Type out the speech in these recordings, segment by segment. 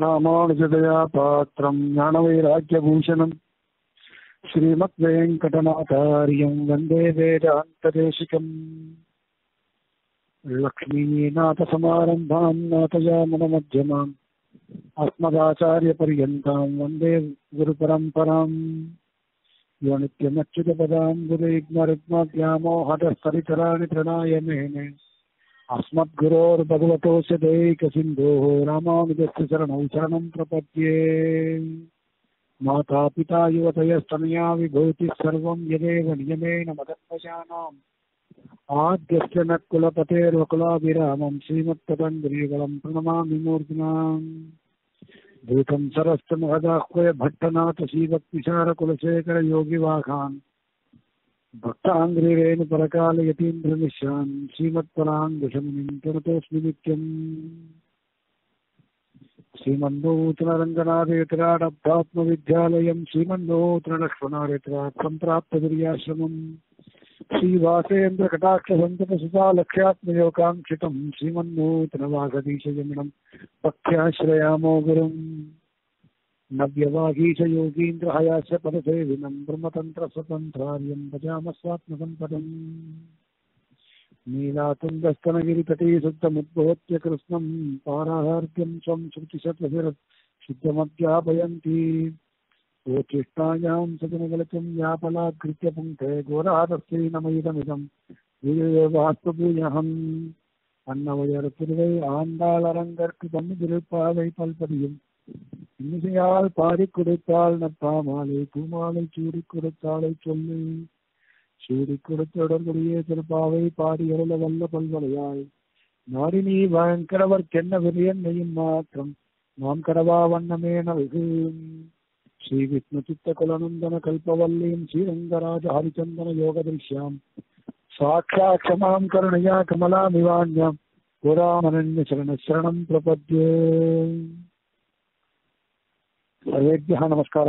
ராமானுஜதயா பாத்திரம் ஞான வைராக்கியபூஷணம் ஸ்ரீமத் வெங்கடநாதாரியம் வந்தே வேதாந்ததேசிகம் லக்ஷ்மீநாதசமாரம்பாம் நாதயாமனமध्यमाम् अस्मदाचार्यपर्यन्तां वन्दे गुरुपरम्पराम् यो नित्यमच्युतपदां गुरुग्मरुग्मव्यामोहतस्तरितराणि प्रणय मेने अस्मद्गुरोर्भगवतोऽस्य दैकसिन्धोः रामानुजस्य शरणौ शरणं प्रपद्ये। माता पिता युवतयस्तनया विभूतिः सर्वं यदेव नियमेन मदत्वशानाम् आद्यस्य न कुलपतेर्वकुलाभिरामं श्रीमत्तदङ्ग्रीगलं प्रणमामि मूर्ध्नाम् भूतं सरस्त महदाह्वय भट्टनाथ श्रीभक्तिसारकुलशेखर योगिवाघान् भक्ताङ्ग्रिरेणु परकालयतीन्द्रनिशान् श्रीमत्पराङ्गशमुनिं प्रणतोऽस्मि नित्यम् श्रीमन्नूतनरङ्गनाथेतराडब्धात्मविद्यालयं श्रीमन्नूतनलक्ष्मणारेतरात् सम्प्राप्तगिर्याश्रमम् श्रीवासेन्द्रकटाक्षसन्ततसुता लक्ष्यात्मयोगाङ्क्षितं श्रीमन्नूतनवागदीशयमिनं पथ्याश्रयामो नव्यवागीशयोगीन्द्र हयास्य पदसेविनं ब्रह्मतन्त्रस्वतन्त्रार्यं भजामस्वात्मसम्पदम् नीलातुङ्गस्तनगिरितटे शुद्धमुद्भवत्य कृष्णं पाराहार्द्यं स्वं श्रुतिशतशिरशुद्धमध्यापयन्ति स्वोच्छिष्टायां सजनगलकं यापलाकृत्य पुङ्खे घोराहतस्यै नमयिदमिदं वीरदेवास्तपूजहम् अन्नवयर्तिरुवै आन्दालरङ्गर्कृतं विरुपावै पल्पदियम् இன்னிசையால் பாடி கொடுத்தாள் நப்பாமாலை பூமாலை சூடி கொடுத்தாளை சொல்லு. சூடி கொடுத்தொடர்புடைய திருப்பாவை பாடி அருள வல்ல பல்வலையாய். நாடினி வாங்கடவர்க்கென்ன விரியன்னையும் மாற்றம். நாம் கடவா வண்ணமே நல்கு. ஸ்ரீ விஷ்ணு சித்த குலநந்தன கல்பவல்லீம் ஸ்ரீரங்கராஜ ஹரிச்சந்தன யோக திருஷ்யாம். சாட்சாட்சமாம் கருணையா கமலாமிவாண்யம். புராமரண்ய சரண சரணம் பிரபத்யே. സർവേഭ്യ നമസ്കാര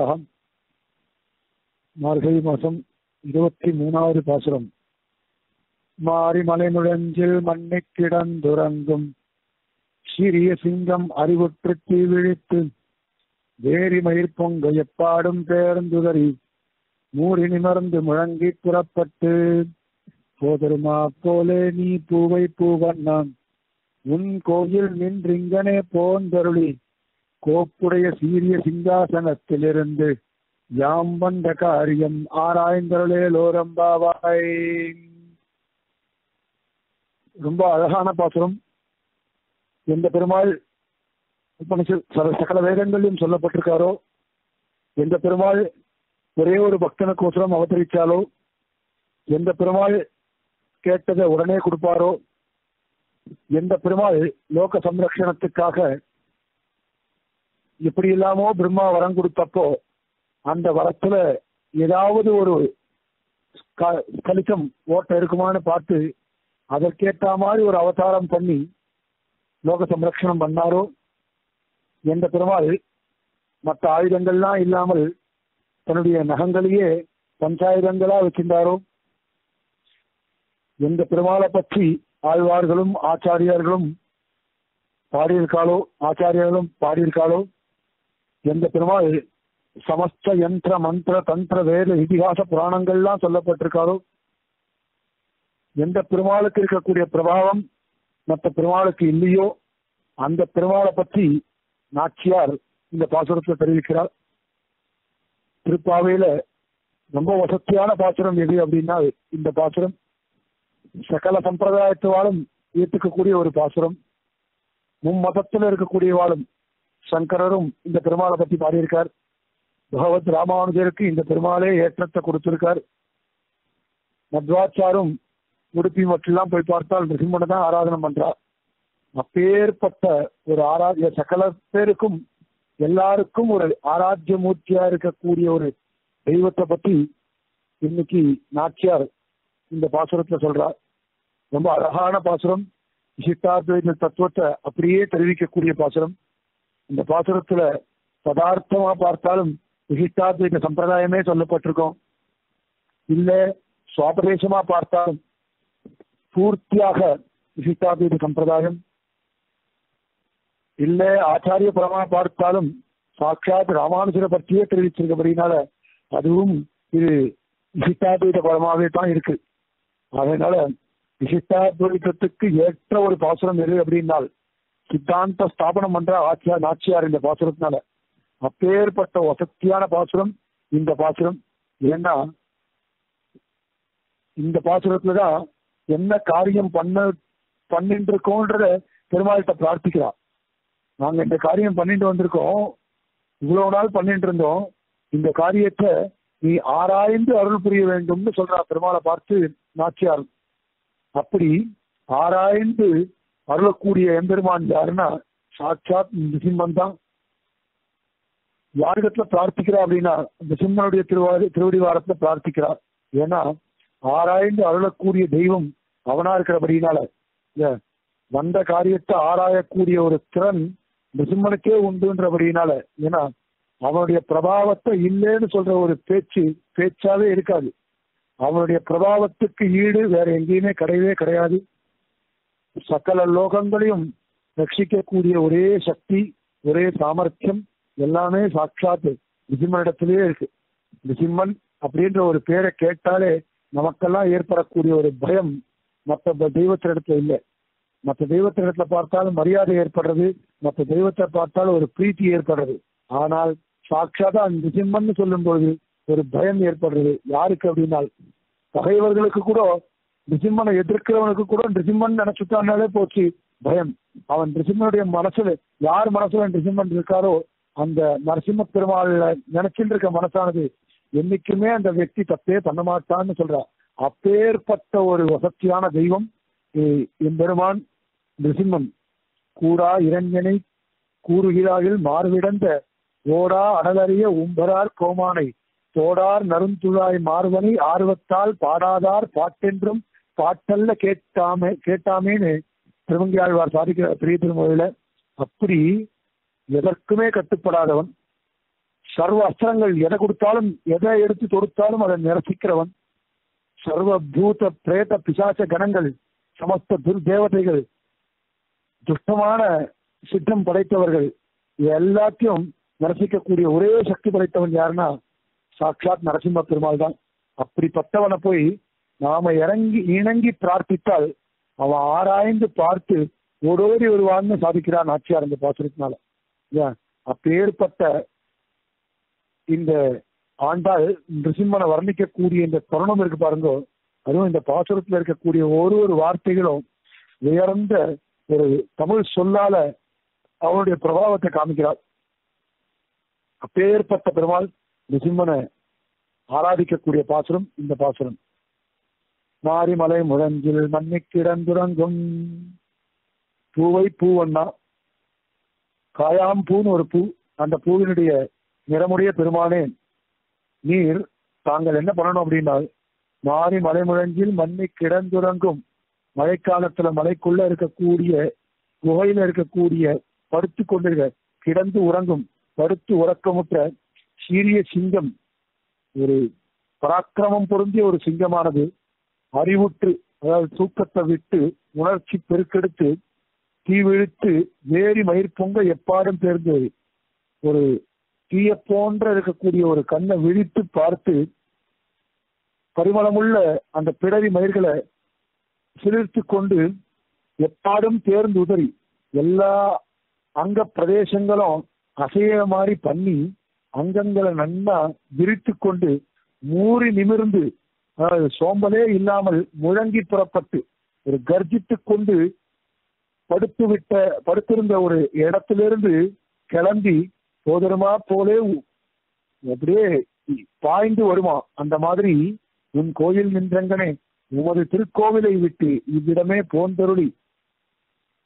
മാർഗഴി മാസം ഇരുപത്തി മൂന്നാമത് പാസുരം മാറിമലനുഴഞ്ചിൽ മണ്ണിക്കിടന്തുറങ്കും சிறிய சிங்கம் அறிவுற்று தீ விழித்து வேரி மயிர் பொங்க எப்பாடும் பேர்ந்துதறி। மூறி நிமர்ந்து முழங்கி புறப்பட்டு। போதருமா போலே நீ பூவை பூவண்ணான் உன் கோயில் நின்றிங்கனே போந்தருளி। கோப்புடைய சீரிய சிங்காசனத்திலிருந்து யாம் வந்த காரியம் ஆராய்ந்தருளே லோரம்பாவாய். ரொம்ப அழகான பாசுரம். எந்த பெருமாள் சகல வேதங்களிலும் சொல்லப்பட்டிருக்காரோ? எந்த பெருமாள் ஒரே ஒரு பக்தனுக்கோசரம் அவதரிச்சாலோ? எந்த பெருமாள் கேட்டதை உடனே கொடுப்பாரோ? எந்த பெருமாள் லோக சம்ரக்ஷணத்துக்காக இப்படி இல்லாமோ பிரம்மா வரம் கொடுத்தப்போ அந்த வரத்துல ஏதாவது ஒரு கலிச்சம் ஓட்ட இருக்குமான்னு பார்த்து அதற்கேற்ற மாதிரி ஒரு அவதாரம் பண்ணி லோக சம்ரக்ஷணம் பண்ணாரோ எந்த பெருமாள் மற்ற ஆயுதங்கள்லாம் இல்லாமல் தன்னுடைய நகங்களையே பஞ்சாயுதங்களா வச்சிருந்தாரோ எந்த பெருமாளை பற்றி ஆழ்வார்களும் ஆச்சாரியார்களும் பாடியிருக்காளோ ஆச்சாரியர்களும் பாடியிருக்காளோ எந்த பெருமாள் சமஸ்த யந்திர மந்திர தந்திர வேத இதிகாச புராணங்கள்லாம் சொல்லப்பட்டிருக்காரோ? எந்த பெருமாளுக்கு இருக்கக்கூடிய பிரபாவம் மற்ற பெருமாளுக்கு இல்லையோ? அந்த பெருமாளை பற்றி நாச்சியார் இந்த பாசுரத்தை தெரிவிக்கிறார். திருப்பாவையில ரொம்ப வசதியான பாசுரம் எது அப்படின்னா இந்த பாசுரம். சகல சம்பிரதாயத்துவாலும் ஏற்றுக்கக்கூடிய ஒரு பாசுரம். மும்மதத்துல இருக்கக்கூடியவாளும் சங்கரரும் இந்த பெருமாளை பத்தி பாடியிருக்கார். பகவத் ராமானுஜருக்கு இந்த பெருமாளே ஏற்றத்தை கொடுத்திருக்கார். மத்வாச்சாரும் உடுப்பி மட்டும் போய் பார்த்தால் நிருசிம்மனை தான் ஆராதனம் பண்றார். அப்பேற்பட்ட ஒரு ஆராத்திய சகல பேருக்கும் எல்லாருக்கும் ஒரு ஆராத்திய மூர்த்தியா இருக்கக்கூடிய ஒரு தெய்வத்தை பத்தி இன்னைக்கு நாச்சியார் இந்த பாசுரத்துல சொல்றார். ரொம்ப அழகான பாசுரம். விசிஷ்டாத்வைத தத்துவத்தை அப்படியே தெரிவிக்கக்கூடிய பாசுரம். இந்த பாசுரத்துல பதார்த்தமா பார்த்தாலும் விசிஷ்டாத்வைத சம்பிரதாயமே சொல்லப்பட்டிருக்கோம். இல்ல சுவாபதேசமா பார்த்தாலும் பூர்த்தியாக விசிஷ்டாத்வைத சம்பிரதாயம். இல்ல ஆச்சாரிய பரமா பார்த்தாலும் சாட்சாத் ராமானுஜரை பற்றியே தெரிவிச்சிருக்கபடினால அதுவும் இது விசிஷ்டாத்வைத பரமாவே தான் இருக்கு. அதனால விசிஷ்டாத்வைதத்துக்கு ஏற்ற ஒரு பாசுரம் எது அப்படின்னால் சித்தாந்த ஸ்தாபனம் பண்ற ஆச்சியார் நாச்சியார் இந்த பாசுரத்தினால அப்பேற்பட்ட வசத்தியான பாசுரம் இந்த பாசுரம். ஏன்னா இந்த பாசுரத்துலதான் என்ன காரியம் பண்ண பண்ணிட்டு இருக்கோன்றத பெருமாள்கிட்ட பிரார்த்திக்கிறான் நாங்க இந்த காரியம் பண்ணிட்டு வந்திருக்கோம். இவ்வளவு நாள் பண்ணிட்டு இருந்தோம். இந்த காரியத்தை நீ ஆராய்ந்து அருள் புரிய வேண்டும்னு சொல்றா பெருமாளை பார்த்து நாச்சியார். அப்படி ஆராய்ந்து அருளக்கூடிய எம்பெருமான் யாருன்னா சாட்சாத் நிசிம்மன் தான் யாரிடத்துல பிரார்த்திக்கிறா அப்படின்னா நிசிம்மனுடைய திருவாரி திருவடிவாரத்துல பிரார்த்திக்கிறார் ஏன்னா ஆராய்ந்து அருளக்கூடிய தெய்வம் அவனா இருக்கிறபடினால வந்த காரியத்தை ஆராயக்கூடிய ஒரு திறன் நிசிம்மனுக்கே உண்டுன்றபடினால ஏன்னா அவனுடைய பிரபாவத்தை இல்லைன்னு சொல்ற ஒரு பேச்சு பேச்சாவே இருக்காது. அவனுடைய பிரபாவத்துக்கு ஈடு வேற எங்கேயுமே கிடையவே கிடையாது. சகல லோகங்களையும் ரட்சிக்கக்கூடிய ஒரே சக்தி ஒரே சாமர்த்தியம் எல்லாமே சாட்சாத்து நிசிம்மனிடத்திலேயே இருக்கு. நிசிம்மன் அப்படின்ற ஒரு பேரை கேட்டாலே நமக்கெல்லாம் ஏற்படக்கூடிய ஒரு பயம் மற்ற தெய்வத்தினிடத்துல இல்லை. மற்ற தெய்வத்தினிடத்துல பார்த்தாலும் மரியாதை ஏற்படுறது மற்ற தெய்வத்தை பார்த்தாலும் ஒரு பிரீத்தி ஏற்படுறது. ஆனால் சாட்சாதா நிசிம்மன் சொல்லும் பொழுது ஒரு பயம் ஏற்படுறது. யாருக்கு அப்படின்னால் பகைவர்களுக்கு கூட நிசிம்மனை எதிர்க்கிறவனுக்கு கூட நிஜிம்மன் நினைச்சுட்டான்னாலே போச்சு. பயம். அவன் நிஜிம்மனுடைய மனசுல யார் மனசுல நிஜிம்மன் இருக்காரோ அந்த நரசிம்ம பெருமாள் நினைச்சிட்டு இருக்க மனசானது என்னைக்குமே அந்த வெற்றி தப்பே பண்ண மாட்டான்னு சொல்றா. அப்பேற்பட்ட ஒரு வசதியான தெய்வம் எம்பெருமான் நிருசிம்மன் கூடா இளைஞனை கூறுகிறாயில் மாறுவிடந்த ஓடா அடலறிய உம்பரார் கோமானை தோடார் நருந்துழாய் மார்வனை ஆர்வத்தால் பாடாதார் பாட்டென்றும் பாட்டல்ல கேட்டாமே கேட்டாமேன்னு திருமங்கியாழ்வார் சாதிக்கிற பெரிய திருமொழியில அப்படி எதற்குமே கட்டுப்படாதவன் சர்வ அஸ்திரங்கள் எதை கொடுத்தாலும் எதை எடுத்து தொடுத்தாலும் அதை நிரசிக்கிறவன் சர்வ பூத பிரேத பிசாச கணங்கள் சமஸ்த துர் தேவதைகள் துஷ்டமான சித்தம் படைத்தவர்கள் எல்லாத்தையும் நரசிக்கக்கூடிய ஒரே சக்தி படைத்தவன் யாருன்னா சாட்சாத் நரசிம்ம பெருமாள் தான். அப்படிப்பட்டவனை போய் நாம இறங்கி இணங்கி பிரார்த்தித்தால் அவன் ஆராய்ந்து பார்த்து ஓடோடி வருவான்னு சாதிக்கிறான் ஆட்சியார் இந்த பாசுரத்தினால. ஏன் அப்பேற்பட்ட இந்த ஆண்டாள் நிருசிம்மனை வர்ணிக்கக்கூடிய இந்த தருணம் இருக்கு பாருங்க. அதுவும் இந்த பாசுரத்துல இருக்கக்கூடிய ஒரு ஒரு வார்த்தைகளும் உயர்ந்த ஒரு தமிழ் சொல்லால அவனுடைய பிரபாவத்தை காமிக்கிறார் அப்பேற்பட்ட பெருமாள் நிருசிம்மனை ஆராதிக்கக்கூடிய பாசுரம் இந்த பாசுரம். மாரிமலை முழஞ்சில் மன்னிக்கிடந்துறங்கும் கிடந்துறங்கும் பூவை பூவண்ணா காயாம் பூன்னு ஒரு பூ. அந்த பூவினுடைய நிறமுடைய பெருமானே நீர் தாங்கள் என்ன பண்ணணும் அப்படின்னா மாறி மலை முழஞ்சில் மண்ணி கிடந்துறங்கும் மழைக்காலத்துல மலைக்குள்ள இருக்கக்கூடிய குகையில இருக்கக்கூடிய படுத்து கொண்டிருக்க கிடந்து உறங்கும் படுத்து உறக்கமுற்ற சீரிய சிங்கம். ஒரு பராக்கிரமம் பொருந்திய ஒரு சிங்கமானது. அறிவுற்று அதாவது தூக்கத்தை விட்டு உணர்ச்சி பெருக்கெடுத்து தீவிழித்து வேரி மயிர் பொங்க எப்பாடும் தேர்ந்தது ஒரு தீய போன்ற இருக்கக்கூடிய ஒரு கண்ணை விழித்து பார்த்து பரிமளமுள்ள அந்த பிடரி மயிர்களை சிலிர்த்து கொண்டு எப்பாடும் தேர்ந்து உதறி எல்லா அங்க பிரதேசங்களும் அசைய மாதிரி பண்ணி அங்கங்களை நன்னா விரித்து கொண்டு மூறி நிமிர்ந்து அதாவது சோம்பலே இல்லாமல் முழங்கி புறப்பட்டு ஒரு கர்ஜித்து கொண்டு படுத்து விட்ட படுத்திருந்த ஒரு இடத்திலிருந்து கிளம்பி போதருமா போலே உ- அப்படியே பாய்ந்து வருமா? அந்த மாதிரி உன் கோயில் நின்றங்கனே உமது திருக்கோவிலை விட்டு இவ்விடமே போந்தருளி.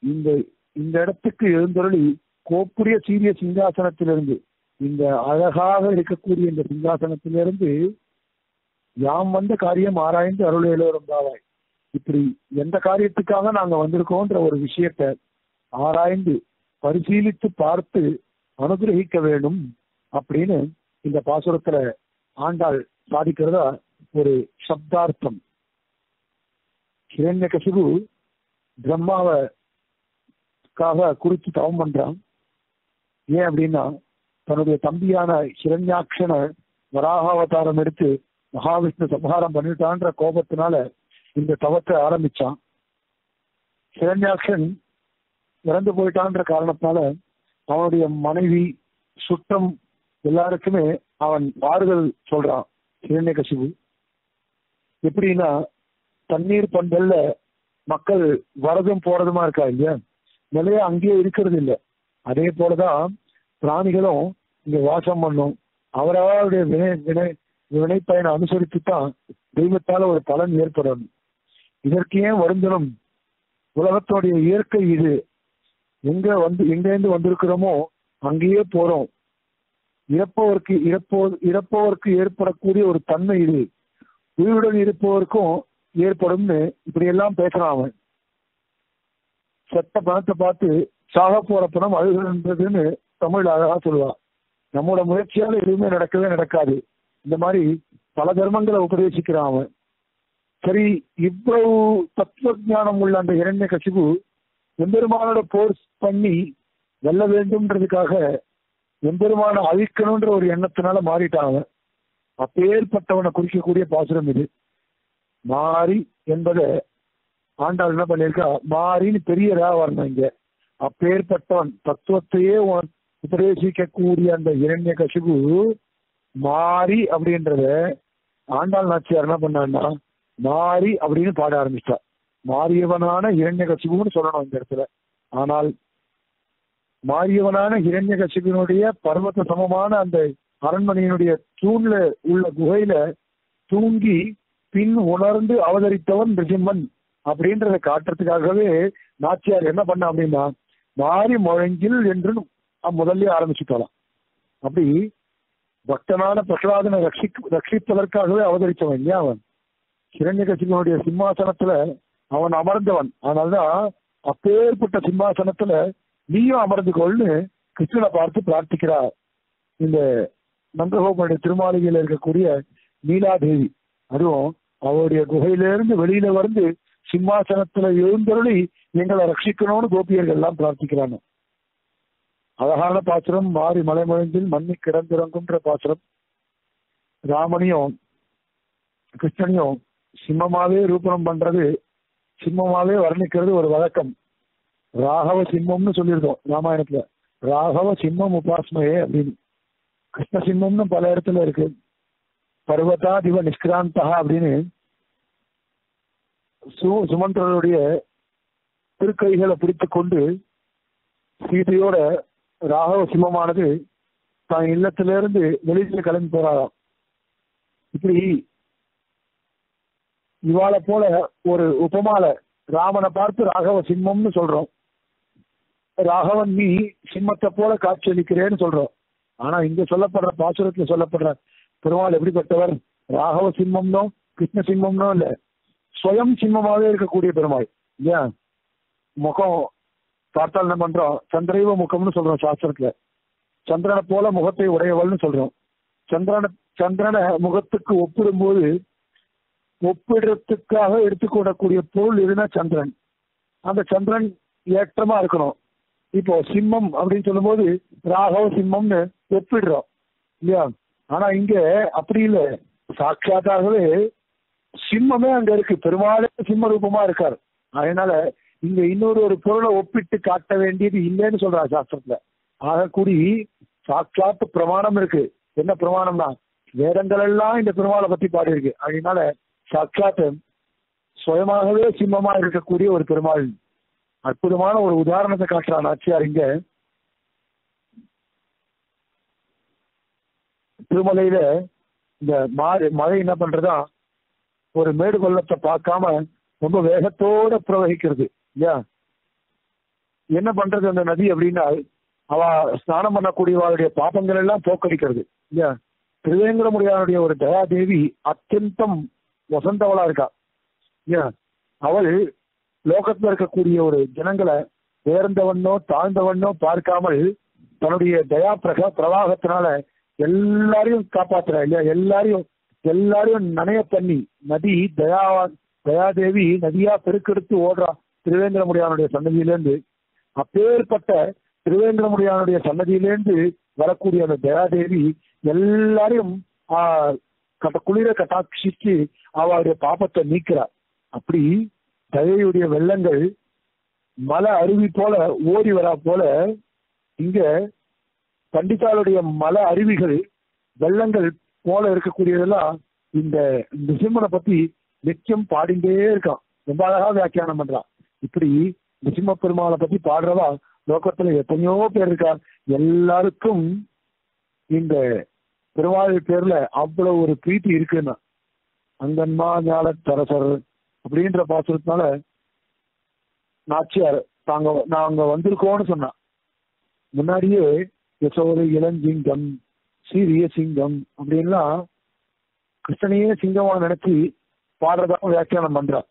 இந்த இந்த இடத்துக்கு எழுந்தருளி கோப்புடைய சீரிய சிங்காசனத்திலிருந்து இந்த அழகாக இருக்கக்கூடிய இந்த சிங்காசனத்திலிருந்து யாம் வந்த காரியம் ஆராய்ந்து அருளேலோரும் பாவாய் இப்படி எந்த காரியத்துக்காக நாங்க வந்திருக்கோன்ற ஒரு விஷயத்தை ஆராய்ந்து பரிசீலித்து பார்த்து அனுகிரகிக்க வேண்டும் அப்படின்னு இந்த பாசுரத்துல ஆண்டாள் சாதிக்கிறதா ஒரு சப்தார்த்தம். ஹிரண்ய கசிபு பிரம்மாவை குறித்து தவம் பண்றான். ஏன் அப்படின்னா தன்னுடைய தம்பியான ஹிரண்யாட்சனை வராக அவதாரம் எடுத்து மகாவிஷ்ணு சம்ஹாரம் பண்ணிட்டான்ற கோபத்தினால இந்த தவத்தை ஆரம்பிச்சான். ஹிரண்யாட்சன் இறந்து போயிட்டான்ற காரணத்தினால அவனுடைய மனைவி சுற்றம் எல்லாருக்குமே அவன் ஆறுதல் சொல்றான் ஹிரண்யகசிபு எப்படின்னா தண்ணீர் பந்தல்ல மக்கள் வரதும் போறதுமா இருக்கா இல்லையா? நிலையா அங்கேயே இருக்கிறது இல்லை. அதே போலதான் பிராணிகளும் இங்க வாசம் பண்ணும். அவரவருடைய வினை வினை வினை பயனை அனுசரித்து தான் தெய்வத்தால ஒரு பலன் ஏற்படும். இதற்கு ஏன் வருந்தனும் உலகத்தோடைய இயற்கை இது. எங்க வந்து எங்கேருந்து வந்திருக்கிறோமோ அங்கேயே போறோம். இறப்பவருக்கு இறப்போ இறப்பவருக்கு ஏற்படக்கூடிய ஒரு தன்மை இது. உயிருடன் இருப்பவருக்கும் ஏற்படும்னு இப்படி எல்லாம் பேசுறான் அவன். செத்த பணத்தை பார்த்து சாக போற பணம் அழுகின்றதுன்னு தமிழ் அழகா சொல்லுவான் நம்மளோட முயற்சியால எதுவுமே நடக்கவே நடக்காது. இந்த மாதிரி பல தர்மங்களை உபதேசிக்கிறான் அவன். சரி இவ்வளவு தத்துவ ஞானம் உள்ள அந்த இரண்ய கசிவு எம்பெருமானோட போர்ஸ் பண்ணி வெல்ல வேண்டும்ன்றதுக்காக எம்பெருமான அழிக்கணும்ன்ற ஒரு எண்ணத்தினால மாறிட்டான் அவன். அப்பேற்பட்டவனை குறிக்கக்கூடிய பாசுரம் இது. மாறி என்பதை ஆண்டாள் என்ன பண்ணியிருக்கா? மாறின்னு பெரிய ரா வரணும் இங்க. அப்பேற்பட்டவன் தத்துவத்தையே உன் உபதேசிக்கக்கூடிய அந்த இரண்ய கசிவு மாறி அப்படின்றத ஆண்டாள் நாச்சியார் என்ன பண்ணான்னா மாறி அப்படின்னு பாட ஆரம்பிச்சிட்டா. மாறியவனான இரண்ய கசிபுன்னு சொல்லணும் இந்த இடத்துல. ஆனால் மாறியவனான இரண்ய கசிபினுடைய பர்வத சமமான அந்த அரண்மனையினுடைய தூண்ல உள்ள குகையில தூங்கி பின் உணர்ந்து அவதரித்தவன் ரிசிம்மன் அப்படின்றத காட்டுறதுக்காகவே நாச்சியார் என்ன பண்ண அப்படின்னா மாறி முழங்கில் என்று முதல்ல ஆரம்பிச்சுக்கலாம் அப்படி பக்தனான பிரகலாதனை ரட்சி ரட்சிப்பதற்காகவே அவதரித்தவன் இல்லையா அவன்? கிரண்யகசிகனுடைய சிம்மாசனத்துல அவன் அமர்ந்தவன். அதனால்தான் அப்பேற்பட்ட சிம்மாசனத்துல நீயும் அமர்ந்து கொள்னு கிருஷ்ணனை பார்த்து பிரார்த்திக்கிறார். இந்த நந்தகோபனுடைய திருமாளிகையில இருக்கக்கூடிய நீலாதேவி அதுவும் அவருடைய குகையிலிருந்து வெளியில வந்து சிம்மாசனத்துல எழுந்தருளி எங்களை ரட்சிக்கணும்னு கோபியர்கள் எல்லாம் பிரார்த்திக்கிறாங்க. அழகான பாசுரம் மாறி மலைமொழிஞ்சில் மண்ணி கிடந்திறங்குன்ற பாசுரம் ராமனையும் கிருஷ்ணனையும் சிம்மமாவே ரூபணம் பண்றது சிம்மமாவே வர்ணிக்கிறது ஒரு வழக்கம். ராகவ சிம்மம்னு சொல்லியிருக்கோம் ராமாயணத்துல. ராகவ சிம்மம் உபாஸ்மையே அப்படின்னு. கிருஷ்ண சிம்மம்னு பல இடத்துல இருக்கு. பர்வதா திவ நிஷ்கிராந்தா அப்படின்னு. சு சுமந்திரனுடைய திருக்கைகளை பிடித்து கொண்டு சீதையோட ராகவ சிம்மமானது தான் இல்லத்திலிருந்து வெளியில கிளம்பி போறாராம். இப்படி இவாளை போல ஒரு உபமால ராமனை பார்த்து ராகவ சிம்மம்னு சொல்றோம். ராகவன் நீ சிம்மத்தை போல காட்சியளிக்கிறேன்னு சொல்றோம். ஆனா இங்க சொல்லப்படுற பாசுரத்துல சொல்லப்படுற பெருமாள் எப்படிப்பட்டவர்? ராகவ சிம்மம்னோ கிருஷ்ண சிம்மம்னோ இல்ல சுயம் சிம்மமாவே இருக்கக்கூடிய பெருமாள். இல்லையா? முகம் பார்த்தால் என்ன பண்றோம்? சந்திரைவ முகம்னு சொல்றோம் சாஸ்திரத்துல. சந்திரனை போல முகத்தை உடையவள்னு சொல்றோம். சந்திரன சந்திரனை முகத்துக்கு ஒப்பிடும்போது ஒப்பிடுறதுக்காக எடுத்துக்கொள்ளக்கூடிய பொருள் எதுனா சந்திரன். அந்த சந்திரன் ஏற்றமா இருக்கணும். இப்போ சிம்மம் அப்படின்னு சொல்லும்போது ராகவ சிம்மம்னு ஒப்பிடுறோம். இல்லையா? ஆனா இங்க அப்படி இல்லை. சாட்சாத்தாகவே சிம்மமே அங்க இருக்கு. பெருமாளே சிம்ம ரூபமா இருக்கார். அதனால இங்க இன்னொரு ஒரு பொருளை ஒப்பிட்டு காட்ட வேண்டியது இல்லைன்னு சொல்றாரு சாஸ்திரத்துல. ஆக கூடி சாட்சாத்து பிரமாணம் இருக்கு. என்ன பிரமாணம்னா வேதங்கள் எல்லாம் இந்த பெருமாளை பத்தி பாடியிருக்கு. அதனால சாட்சாத்து சுயமாகவே சிம்மமா இருக்கக்கூடிய ஒரு பெருமாள் அற்புதமான ஒரு உதாரணத்தை காட்டுறான் நாச்சியார் இங்க. திருமலையில இந்த மாறு மழை என்ன பண்றதா ஒரு மேடு கொள்ளத்தை பார்க்காம ரொம்ப வேகத்தோட பிரவகிக்கிறது. என்ன பண்றது அந்த நதி அப்படின்னா அவ ஸ்நானம் பண்ணக்கூடியவாளுடைய பாப்பங்கள் எல்லாம் போக்கடிக்கிறது. இல்லையா திருவேங்கடமுடியானுடைய ஒரு தயாதேவி அத்தியந்தம் வசந்தவளா இருக்கா. இல்லையா அவள் லோகத்துல இருக்கக்கூடிய ஒரு ஜனங்களை உயர்ந்தவனோ தாழ்ந்தவனோ பார்க்காமல் தன்னுடைய தயா பிரக பிரவாகத்தினால எல்லாரையும் காப்பாத்துறா இல்லையா? எல்லாரையும் எல்லாரையும் நனைய பண்ணி நதி தயா தயாதேவி நதியா பெருக்கெடுத்து ஓடுறா. திருவேந்திரமுடியானுடைய சன்னதியிலேருந்து அப்பேற்பட்ட திருவேந்திரமுடியானுடைய சன்னதியிலேருந்து வரக்கூடிய அந்த தயாதேவி எல்லாரையும் கட்ட குளிர கட்டாட்சிக்கு அவருடைய பாபத்தை நீக்கிறார் அப்படி தயையுடைய வெள்ளங்கள் மலை அருவி போல ஓடி வரா போல இங்க பண்டிதாளுடைய மலை அருவிகள் வெள்ளங்கள் போல இருக்கக்கூடியதெல்லாம் இந்த நிசிம்மனை பத்தி நிச்சயம் பாடிண்டே இருக்கான். ரொம்ப அழகா வியாக்கியானம் பண்றான். இப்படி நிஜிம பெருமாளை பத்தி பாடுறவா? லோகத்துல எத்தனையோ பேர் இருக்கா எல்லாருக்கும் இந்த பெருமாள் பேர்ல அவ்வளவு ஒரு பிரீத்தி இருக்குன்னா அங்கன்மா ஞால தரசர் அப்படின்ற பாசுரத்தினால நாச்சியார் தாங்க நாங்க வந்திருக்கோம்னு சொன்னா முன்னாடியே யசோரு இளஞ்சிங்கம் சீரிய சிங்கம் அப்படின்லாம் கிருஷ்ணனையே சிங்கமா நினைச்சு பாடுறதாக வியாக்கியானம் பண்றான்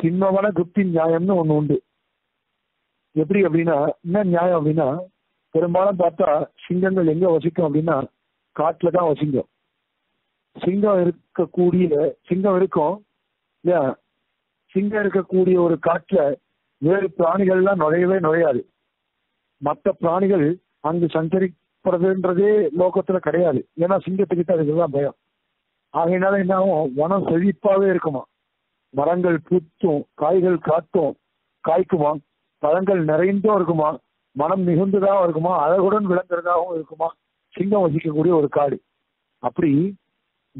சிம்மவன குப்தி நியாயம்னு ஒண்ணு உண்டு. எப்படி அப்படின்னா என்ன நியாயம் அப்படின்னா பெரும்பாலும் பார்த்தா சிங்கங்கள் எங்க வசிக்கும் அப்படின்னா காட்டுல தான் வசிக்கும். சிங்கம் இருக்கக்கூடிய சிங்கம் இருக்கும் இல்லையா? சிங்கம் இருக்கக்கூடிய ஒரு காட்டுல வேறு பிராணிகள்லாம் நுழையவே நுழையாது. மற்ற பிராணிகள் அங்கு சஞ்சரிப்படுறதுன்றதே லோகத்துல கிடையாது. ஏன்னா சிங்கத்துக்கிட்ட அதுக்குதான் பயம். ஆகையினால என்ன ஆகும்? வனம் செழிப்பாவே இருக்குமா? மரங்கள் பூத்தும் காய்கள் காத்தும் காய்க்குமா? பழங்கள் நிறைந்தும் இருக்குமா? மனம் மிகுந்ததாகவும் இருக்குமா? அழகுடன் விளங்குறதாகவும் இருக்குமா? சிங்கம் வசிக்கக்கூடிய ஒரு காடு. அப்படி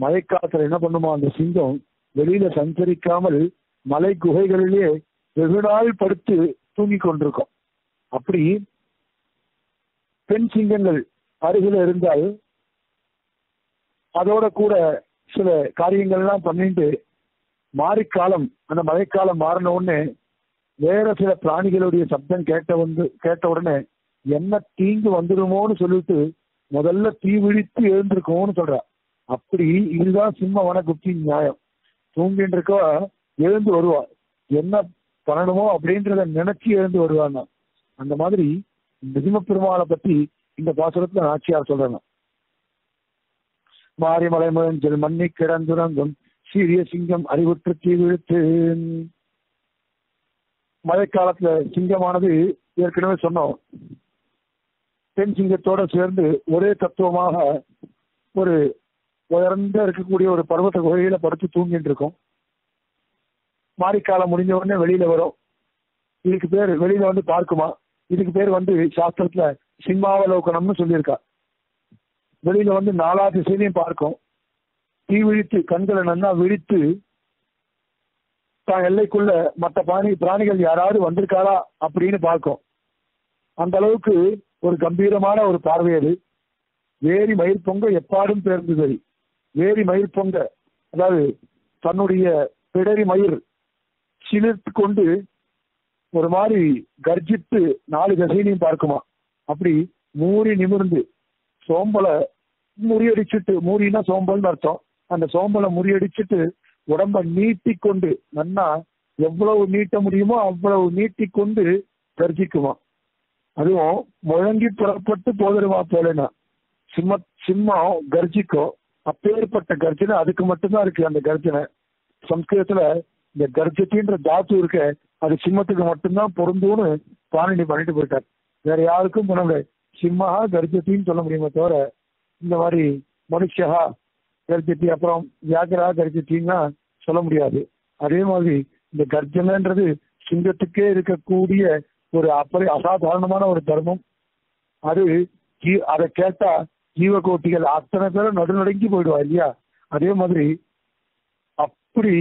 மழைக்காலத்துல என்ன பண்ணுமா? அந்த சிங்கம் வெளியில சஞ்சரிக்காமல் மலை குகைகளிலே வெகு நாள் படுத்து தூங்கி கொண்டிருக்கும். அப்படி பெண் சிங்கங்கள் அருகில இருந்தால் அதோட கூட சில காரியங்கள்லாம் பண்ணிட்டு மாரிக்காலம் அந்த மழைக்காலம் மாறின உடனே வேற சில பிராணிகளுடைய சப்தம் கேட்ட வந்து கேட்ட உடனே என்ன தீங்கு வந்துடுமோன்னு சொல்லிட்டு முதல்ல தீ விழித்து எழுந்திருக்கும்னு சொல்றா. அப்படி இதுதான் சிம்ம வனகுப்தி நியாயம். தூங்கிட்டு இருக்கவா எழுந்து வருவா. என்ன பண்ணணுமோ அப்படின்றத நினைச்சு எழுந்து வருவாங்க அந்த மாதிரி நிதிம பெருமாளை பத்தி இந்த பாசுரத்துல நாச்சியார் சொல்றாங்க. மாரிமலை முழஞ்சல் மண்ணி கிடந்துறங்கும் சீரிய சிங்கம் அறிவுற்று தீ விழுத்து மழைக்காலத்துல சிங்கமானது ஏற்கனவே சொன்னோம். பெண் சிங்கத்தோட சேர்ந்து ஒரே தத்துவமாக ஒரு உயர்ந்த இருக்கக்கூடிய ஒரு பர்வத குகையில படுத்து தூங்கிட்டு இருக்கும் மாரிக்காலம் முடிஞ்ச உடனே வெளியில வரும். இதுக்கு பேர் வெளியில வந்து பார்க்குமா? இதுக்கு பேர் வந்து சாஸ்திரத்துல சிம்மாவலோகனம்னு சொல்லியிருக்கா. வெளியில வந்து நாலா திசையிலையும் பார்க்கும். தீ விழித்து கண்களை நன்னா விழித்து தான் எல்லைக்குள்ள மற்ற பிராணி பிராணிகள் யாராவது வந்திருக்காரா அப்படின்னு பார்க்கும். அந்த அளவுக்கு ஒரு கம்பீரமான ஒரு பார்வை அது. வேரி மயில் பொங்க எப்பாடும் பேர்ந்து சரி. வேரி மயில் பொங்க அதாவது தன்னுடைய பிடரி மயிர் சிலிர்த்து கொண்டு ஒரு மாதிரி கர்ஜித்து நாலு திசையிலையும் பார்க்குமா. அப்படி மூறி நிமிர்ந்து சோம்பலை முறியடிச்சிட்டு மூறினா சோம்பல்னு அர்த்தம். அந்த சோம்பலை முறியடிச்சிட்டு உடம்ப நீட்டி கொண்டு நன்னா எவ்வளவு நீட்ட முடியுமோ அவ்வளவு நீட்டி கொண்டு கர்ஜிக்குமா அதுவும் முழங்கி புறப்பட்டு போதருமா போலனா. சிம்ம சிம்மம் கர்ஜிக்கும் அப்பேற்பட்ட கர்ஜனை அதுக்கு மட்டும்தான் இருக்கு அந்த கர்ஜனை. சம்ஸ்கிருதத்துல இந்த கர்ஜத்தின்ற தாத்து இருக்க அது சிம்மத்துக்கு மட்டும்தான் பொருந்தும்னு பாணினி பண்ணிட்டு போயிட்டார். வேற யாருக்கும் பண்ண முடியாது சிம்மஹா கர்ஜத்தின்னு சொல்ல முடியுமே தவிர இந்த மாதிரி மனுஷா கர்ஜத்தி அப்புறம் வியாகரா கரிச்சிட்டீங்கன்னா சொல்ல முடியாது. அதே மாதிரி இந்த கர்ஜனைன்றது சிங்கத்துக்கே இருக்கக்கூடிய ஒரு அப்படி அசாதாரணமான ஒரு தர்மம். அது அதை கேட்டா ஜீவகோட்டிகள் அத்தனை பேரும் நடுநடுங்கி போயிடுவா இல்லையா? அதே மாதிரி அப்படி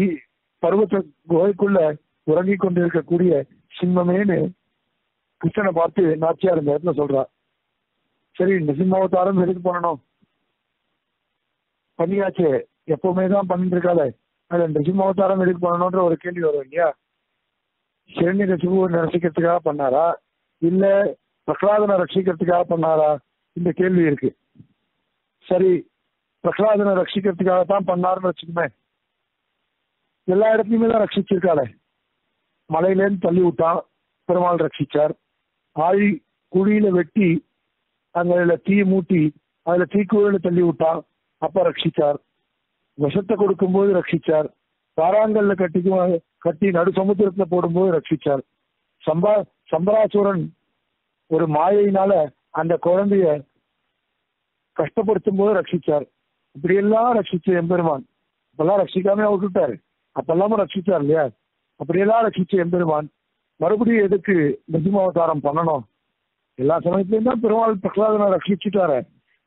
பருவத்த குகைக்குள்ள உறங்கி கொண்டு இருக்கக்கூடிய சிம்மமேன்னு கிருஷ்ணனை பார்த்து நாச்சியார் இந்த இடத்துல சொல்றா சரி இந்த சிம்மாவதாரம் எதுக்கு பண்ணணும்? பண்ணியாச்சு. எப்பவுமே தான் பண்ணிட்டு இருக்காளே அதுல இந்த சிம்மாவதாரம் எதுக்கு பண்ணணும்ன்ற ஒரு கேள்வி வரும் இல்லையா? சிரண்ய கசிபுவை ரசிக்கிறதுக்காக பண்ணாரா? இல்ல பிரகலாதனை ரசிக்கிறதுக்காக பண்ணாரா? இந்த கேள்வி இருக்கு. சரி பிரகலாதனை ரசிக்கிறதுக்காக தான் பண்ணாருன்னு வச்சுக்கோமே. எல்லா இடத்துலயுமே தான் ரசிச்சிருக்காளே மலையிலேருந்து தள்ளி விட்டான். பெருமாள் ரட்சிச்சார். ஆழி குழியில வெட்டி அங்க தீ மூட்டி அதுல தீக்குழியில தள்ளி விட்டான். அப்ப ரட்சிச்சார். விஷத்தை கொடுக்கும்போது ரட்சிச்சார். பாராங்கல்ல கட்டி கட்டி நடு சமுத்திரத்துல போடும்போது ரட்சிச்சார். சம்பா சம்பராசுரன் ஒரு மாயையினால அந்த குழந்தைய கஷ்டப்படுத்தும் போது ரட்சிச்சார். இப்படியெல்லாம் ரட்சிச்ச எம்பெருமான். அப்பெல்லாம் ரட்சிக்காம விட்டுட்டாரு. அப்பெல்லாமும் ரட்சிச்சார் இல்லையா? அப்படியெல்லாம் ரட்சிச்ச எம்பெருமான் மறுபடியும் எதுக்கு நிஜமாவதாரம் பண்ணணும்? எல்லா சமயத்திலையும் தான் பெருமாள் பிரகலாதனை ரட்சிச்சுட்டாரு.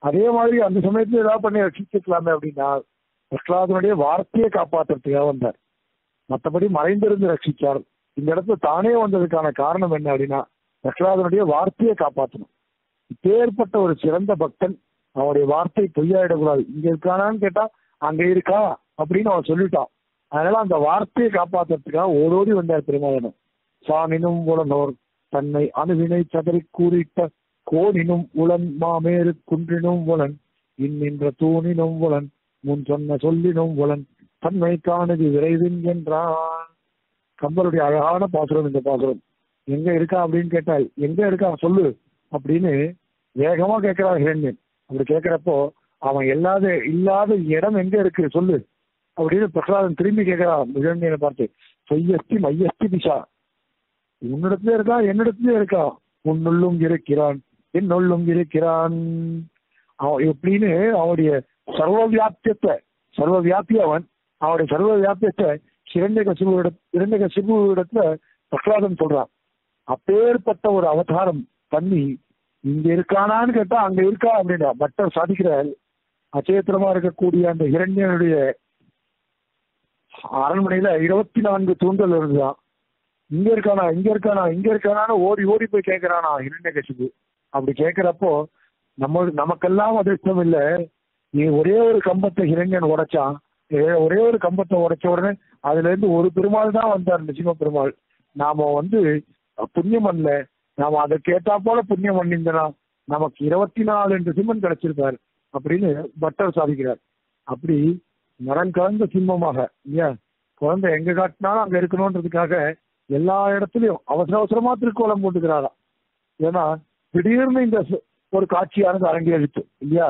அதே மாதிரி அந்த சமயத்துல ஏதாவது பண்ணி ரட்சிச்சுக்கலாமே அப்படின்னா பிரகலாதனுடைய வார்த்தையை காப்பாத்துறதுக்காக வந்தார். மற்றபடி மறைந்திருந்து ரட்சிச்சார். இந்த இடத்துல தானே வந்ததுக்கான காரணம் என்ன அப்படின்னா பிரகலாதனுடைய வார்த்தையை காப்பாற்றணும் இப்பேற்பட்ட ஒரு சிறந்த பக்தன் அவனுடைய வார்த்தை பொய்யாயிடக்கூடாது. இங்க இருக்கானான்னு கேட்டா அங்க இருக்கா அப்படின்னு அவன் சொல்லிட்டான். அதனால அந்த வார்த்தையை காப்பாத்துறதுக்காக ஓடோடி வந்தார் பெருமாளனும் சாமினும் உளனோர் தன்னை அணுவினை சதறி கூறிட்ட கோணினும் உளன் மாமேறு குன்றினும் உளன் இன்னின்ற தூணினும் உளன் முன் சொன்ன சொல்லினும் உளன் தன்மை காணுது விரைவின் என்றான். கம்பருடைய அழகான பாசுரம் இந்த பாசுரம். எங்க இருக்கா அப்படின்னு கேட்டால் எங்க இருக்கா சொல்லு அப்படின்னு வேகமா கேட்கிறார் ஹிரண்யன். அப்படி கேட்கிறப்போ அவன் இல்லாத இல்லாத இடம் எங்க இருக்கு சொல்லு அப்படின்னு பிரகலாதன் திரும்பி கேட்கிறான் ஹிரண்யனை பார்த்து. சொய்யஸ்தி மையஸ்தி திசா. உன்னிடத்துல இருக்கா என்னிடத்துல இருக்கா? உன்னுள்ளும் இருக்கிறான். என்னுள்ளும் இருக்கிறான். அவன் எப்படின்னு அவனுடைய சர்வ வியாப்தியத்தை சர்வ வியாபி அவன். அவனுடைய சர்வ வியாபியத்தை இரண்ய கசிபு இரண்ய கசிபு இடத்துல பிரகலாதன் சொல்றான். அப்பேற்பட்ட ஒரு அவதாரம் பண்ணி இங்க இருக்கானான்னு கேட்டா அங்க இருக்கா அப்படின்னா பட்டர் சாதிக்கிறார் அச்சேத்திரமா இருக்கக்கூடிய அந்த இரண்யனுடைய அரண்மனையில இருபத்தி நான்கு தூண்டல் இருந்துதான். இங்க இருக்கானா இங்க இருக்கானா இங்க இருக்கானான்னு ஓடி ஓடி போய் கேட்கிறானா இரண்ய கசிபு அப்படி கேட்கிறப்போ நம்ம நமக்கெல்லாம் அதிர்ஷ்டம் இல்ல நீ ஒரே ஒரு கம்பத்தை இளைஞன் உடைச்சான். ஒரே ஒரு கம்பத்தை உடைச்ச உடனே அதுல இருந்து ஒரு பெருமாள் தான் வந்தார் நிச்சயம பெருமாள். நாம வந்து புண்ணியம் பண்ணல நாம அதை கேட்டா போல புண்ணியம் பண்ணியிருந்தனா நமக்கு இருபத்தி நாலு சிம்மன் கிடைச்சிருக்காரு அப்படின்னு பட்டர் சாதிக்கிறார். அப்படி மரம் கலந்த சிம்மமாக இல்லையா? குழந்தை எங்க காட்டினாலும் அங்க இருக்கணும்ன்றதுக்காக எல்லா இடத்துலயும் அவசர அவசரமா திருக்கோலம் போட்டுக்கிறாராம். ஏன்னா திடீர்னு இந்த ஒரு காட்சியானது அரங்கேறிச்சு இல்லையா?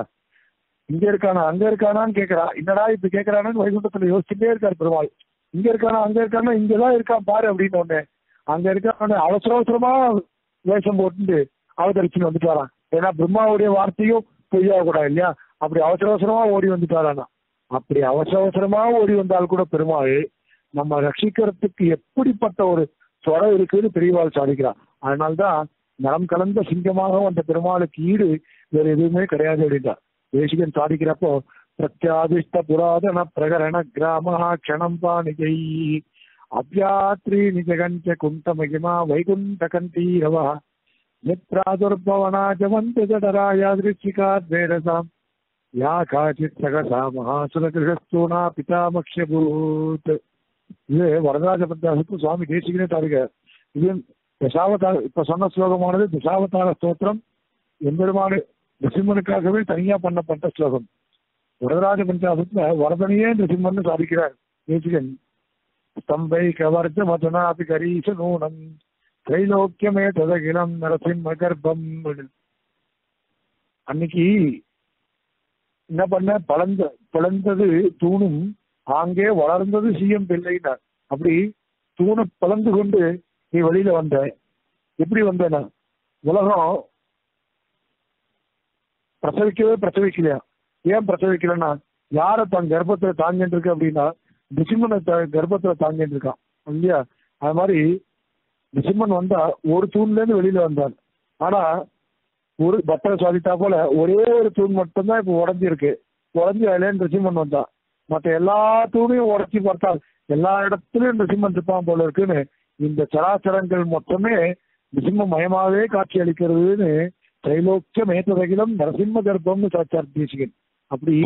இங்க இருக்கானா அங்க இருக்கானான்னு கேக்குறா. என்னடா இப்ப கேக்குறானு வைகுண்டத்துல யோசிச்சுட்டே இருக்காரு பெருமாள். இங்க இருக்கானா அங்க இருக்கானா இங்கதான் இருக்கான் பாரு அப்படின்னு ஒண்ணு அங்க இருக்கான அவசர அவசரமா வேஷம் போட்டு அவதரிச்சுன்னு வந்துட்டாராம் ஏன்னா பிரம்மாவுடைய வார்த்தையும் பொய்யாக கூடாது இல்லையா? அப்படி அவசர அவசரமா ஓடி வந்துட்டாரானா அப்படி அவசர அவசரமா ஓடி வந்தால் கூட பெருமாள் நம்ம ரட்சிக்கிறதுக்கு எப்படிப்பட்ட ஒரு சொரம் இருக்குன்னு பெரியவாள் சாதிக்கிறான் அதனால்தான் நலம் கலந்த சிங்கமாக வந்த பெருமாளுக்கு ஈடு வேற எதுவுமே கிடையாது அப்படின்றார். தேசிகன் சாதிக்கிறப்போ பிரத்யாதிஷ்ட புராதன பிரகரண கிராம க்ஷணம் பாணிகை. அவ்யாத்ரி நிஜகஞ்ச குந்த மகிமா வைகுண்ட கண்டீரவ. நித்ராதுர்பவனாஜவந்த ஜடராயாதிருச்சிகாத்வேரசாம் யா காச்சித் சகசா மகாசுரகிருஷ்டூனா பிதாமக்ஷபூத் இது வரதராஜ பந்தாசத்து சுவாமி தேசிகனே தாருக இது தசாவதார இப்ப சொன்ன ஸ்லோகமானது தசாவதார ஸ்தோத்திரம். எம்பெருமானு நரசிம்மனுக்காகவே தனியா பண்ணப்பட்ட ஸ்லோகம். வரதராஜ பஞ்சாசத்துல வரதனையே நரசிம்மன் சாதிக்கிறார். நேசிகன். ஸ்தம்பை கவர்த்த மதுனாபி கரீச நூனம். திரைலோக்கியமே ததகிலம் நரசிம்ம கர்ப்பம். அன்னைக்கு என்ன பண்ண? பழந்த பிளந்தது தூணும். ஆங்கே வளர்ந்தது சிஎம் பிள்ளைனார். அப்படி தூணை பிளந்து கொண்டு நீ வெளியில வந்த எப்படி வந்தன உலகம் பிரசவிக்கவே பிரசவிக்கலையா? ஏன் பிரசவிக்கலன்னா யார தன் கர்ப்பத்துல தாங்கிட்டு இருக்கு அப்படின்னா நிசிம்மனை கர்ப்பத்துல தாங்கிட்டு இருக்கான் இல்லையா? அது மாதிரி நிசிம்மன் வந்தா ஒரு தூண்ல இருந்து வெளியில வந்தான் ஆனா ஒரு பட்டரை சாதித்தா போல ஒரே ஒரு தூண் மட்டும்தான் இப்ப உடஞ்சிருக்கு. உடஞ்சி அதுலேருந்து நிசிம்மன் வந்தான். மற்ற எல்லா தூணையும் உடச்சி பார்த்தால் எல்லா இடத்துலயும் நிசிம்மன் இருப்பான் போல இருக்குன்னு இந்த சராச்சரங்கள் மொத்தமே நிசிம்ம மயமாவே காட்சி அளிக்கிறதுன்னு திரைலோக்கிய மேத்ததகிலம் நரசிம்ம கர்ப்பம்னு சாச்சார் தேசிகன் அப்படி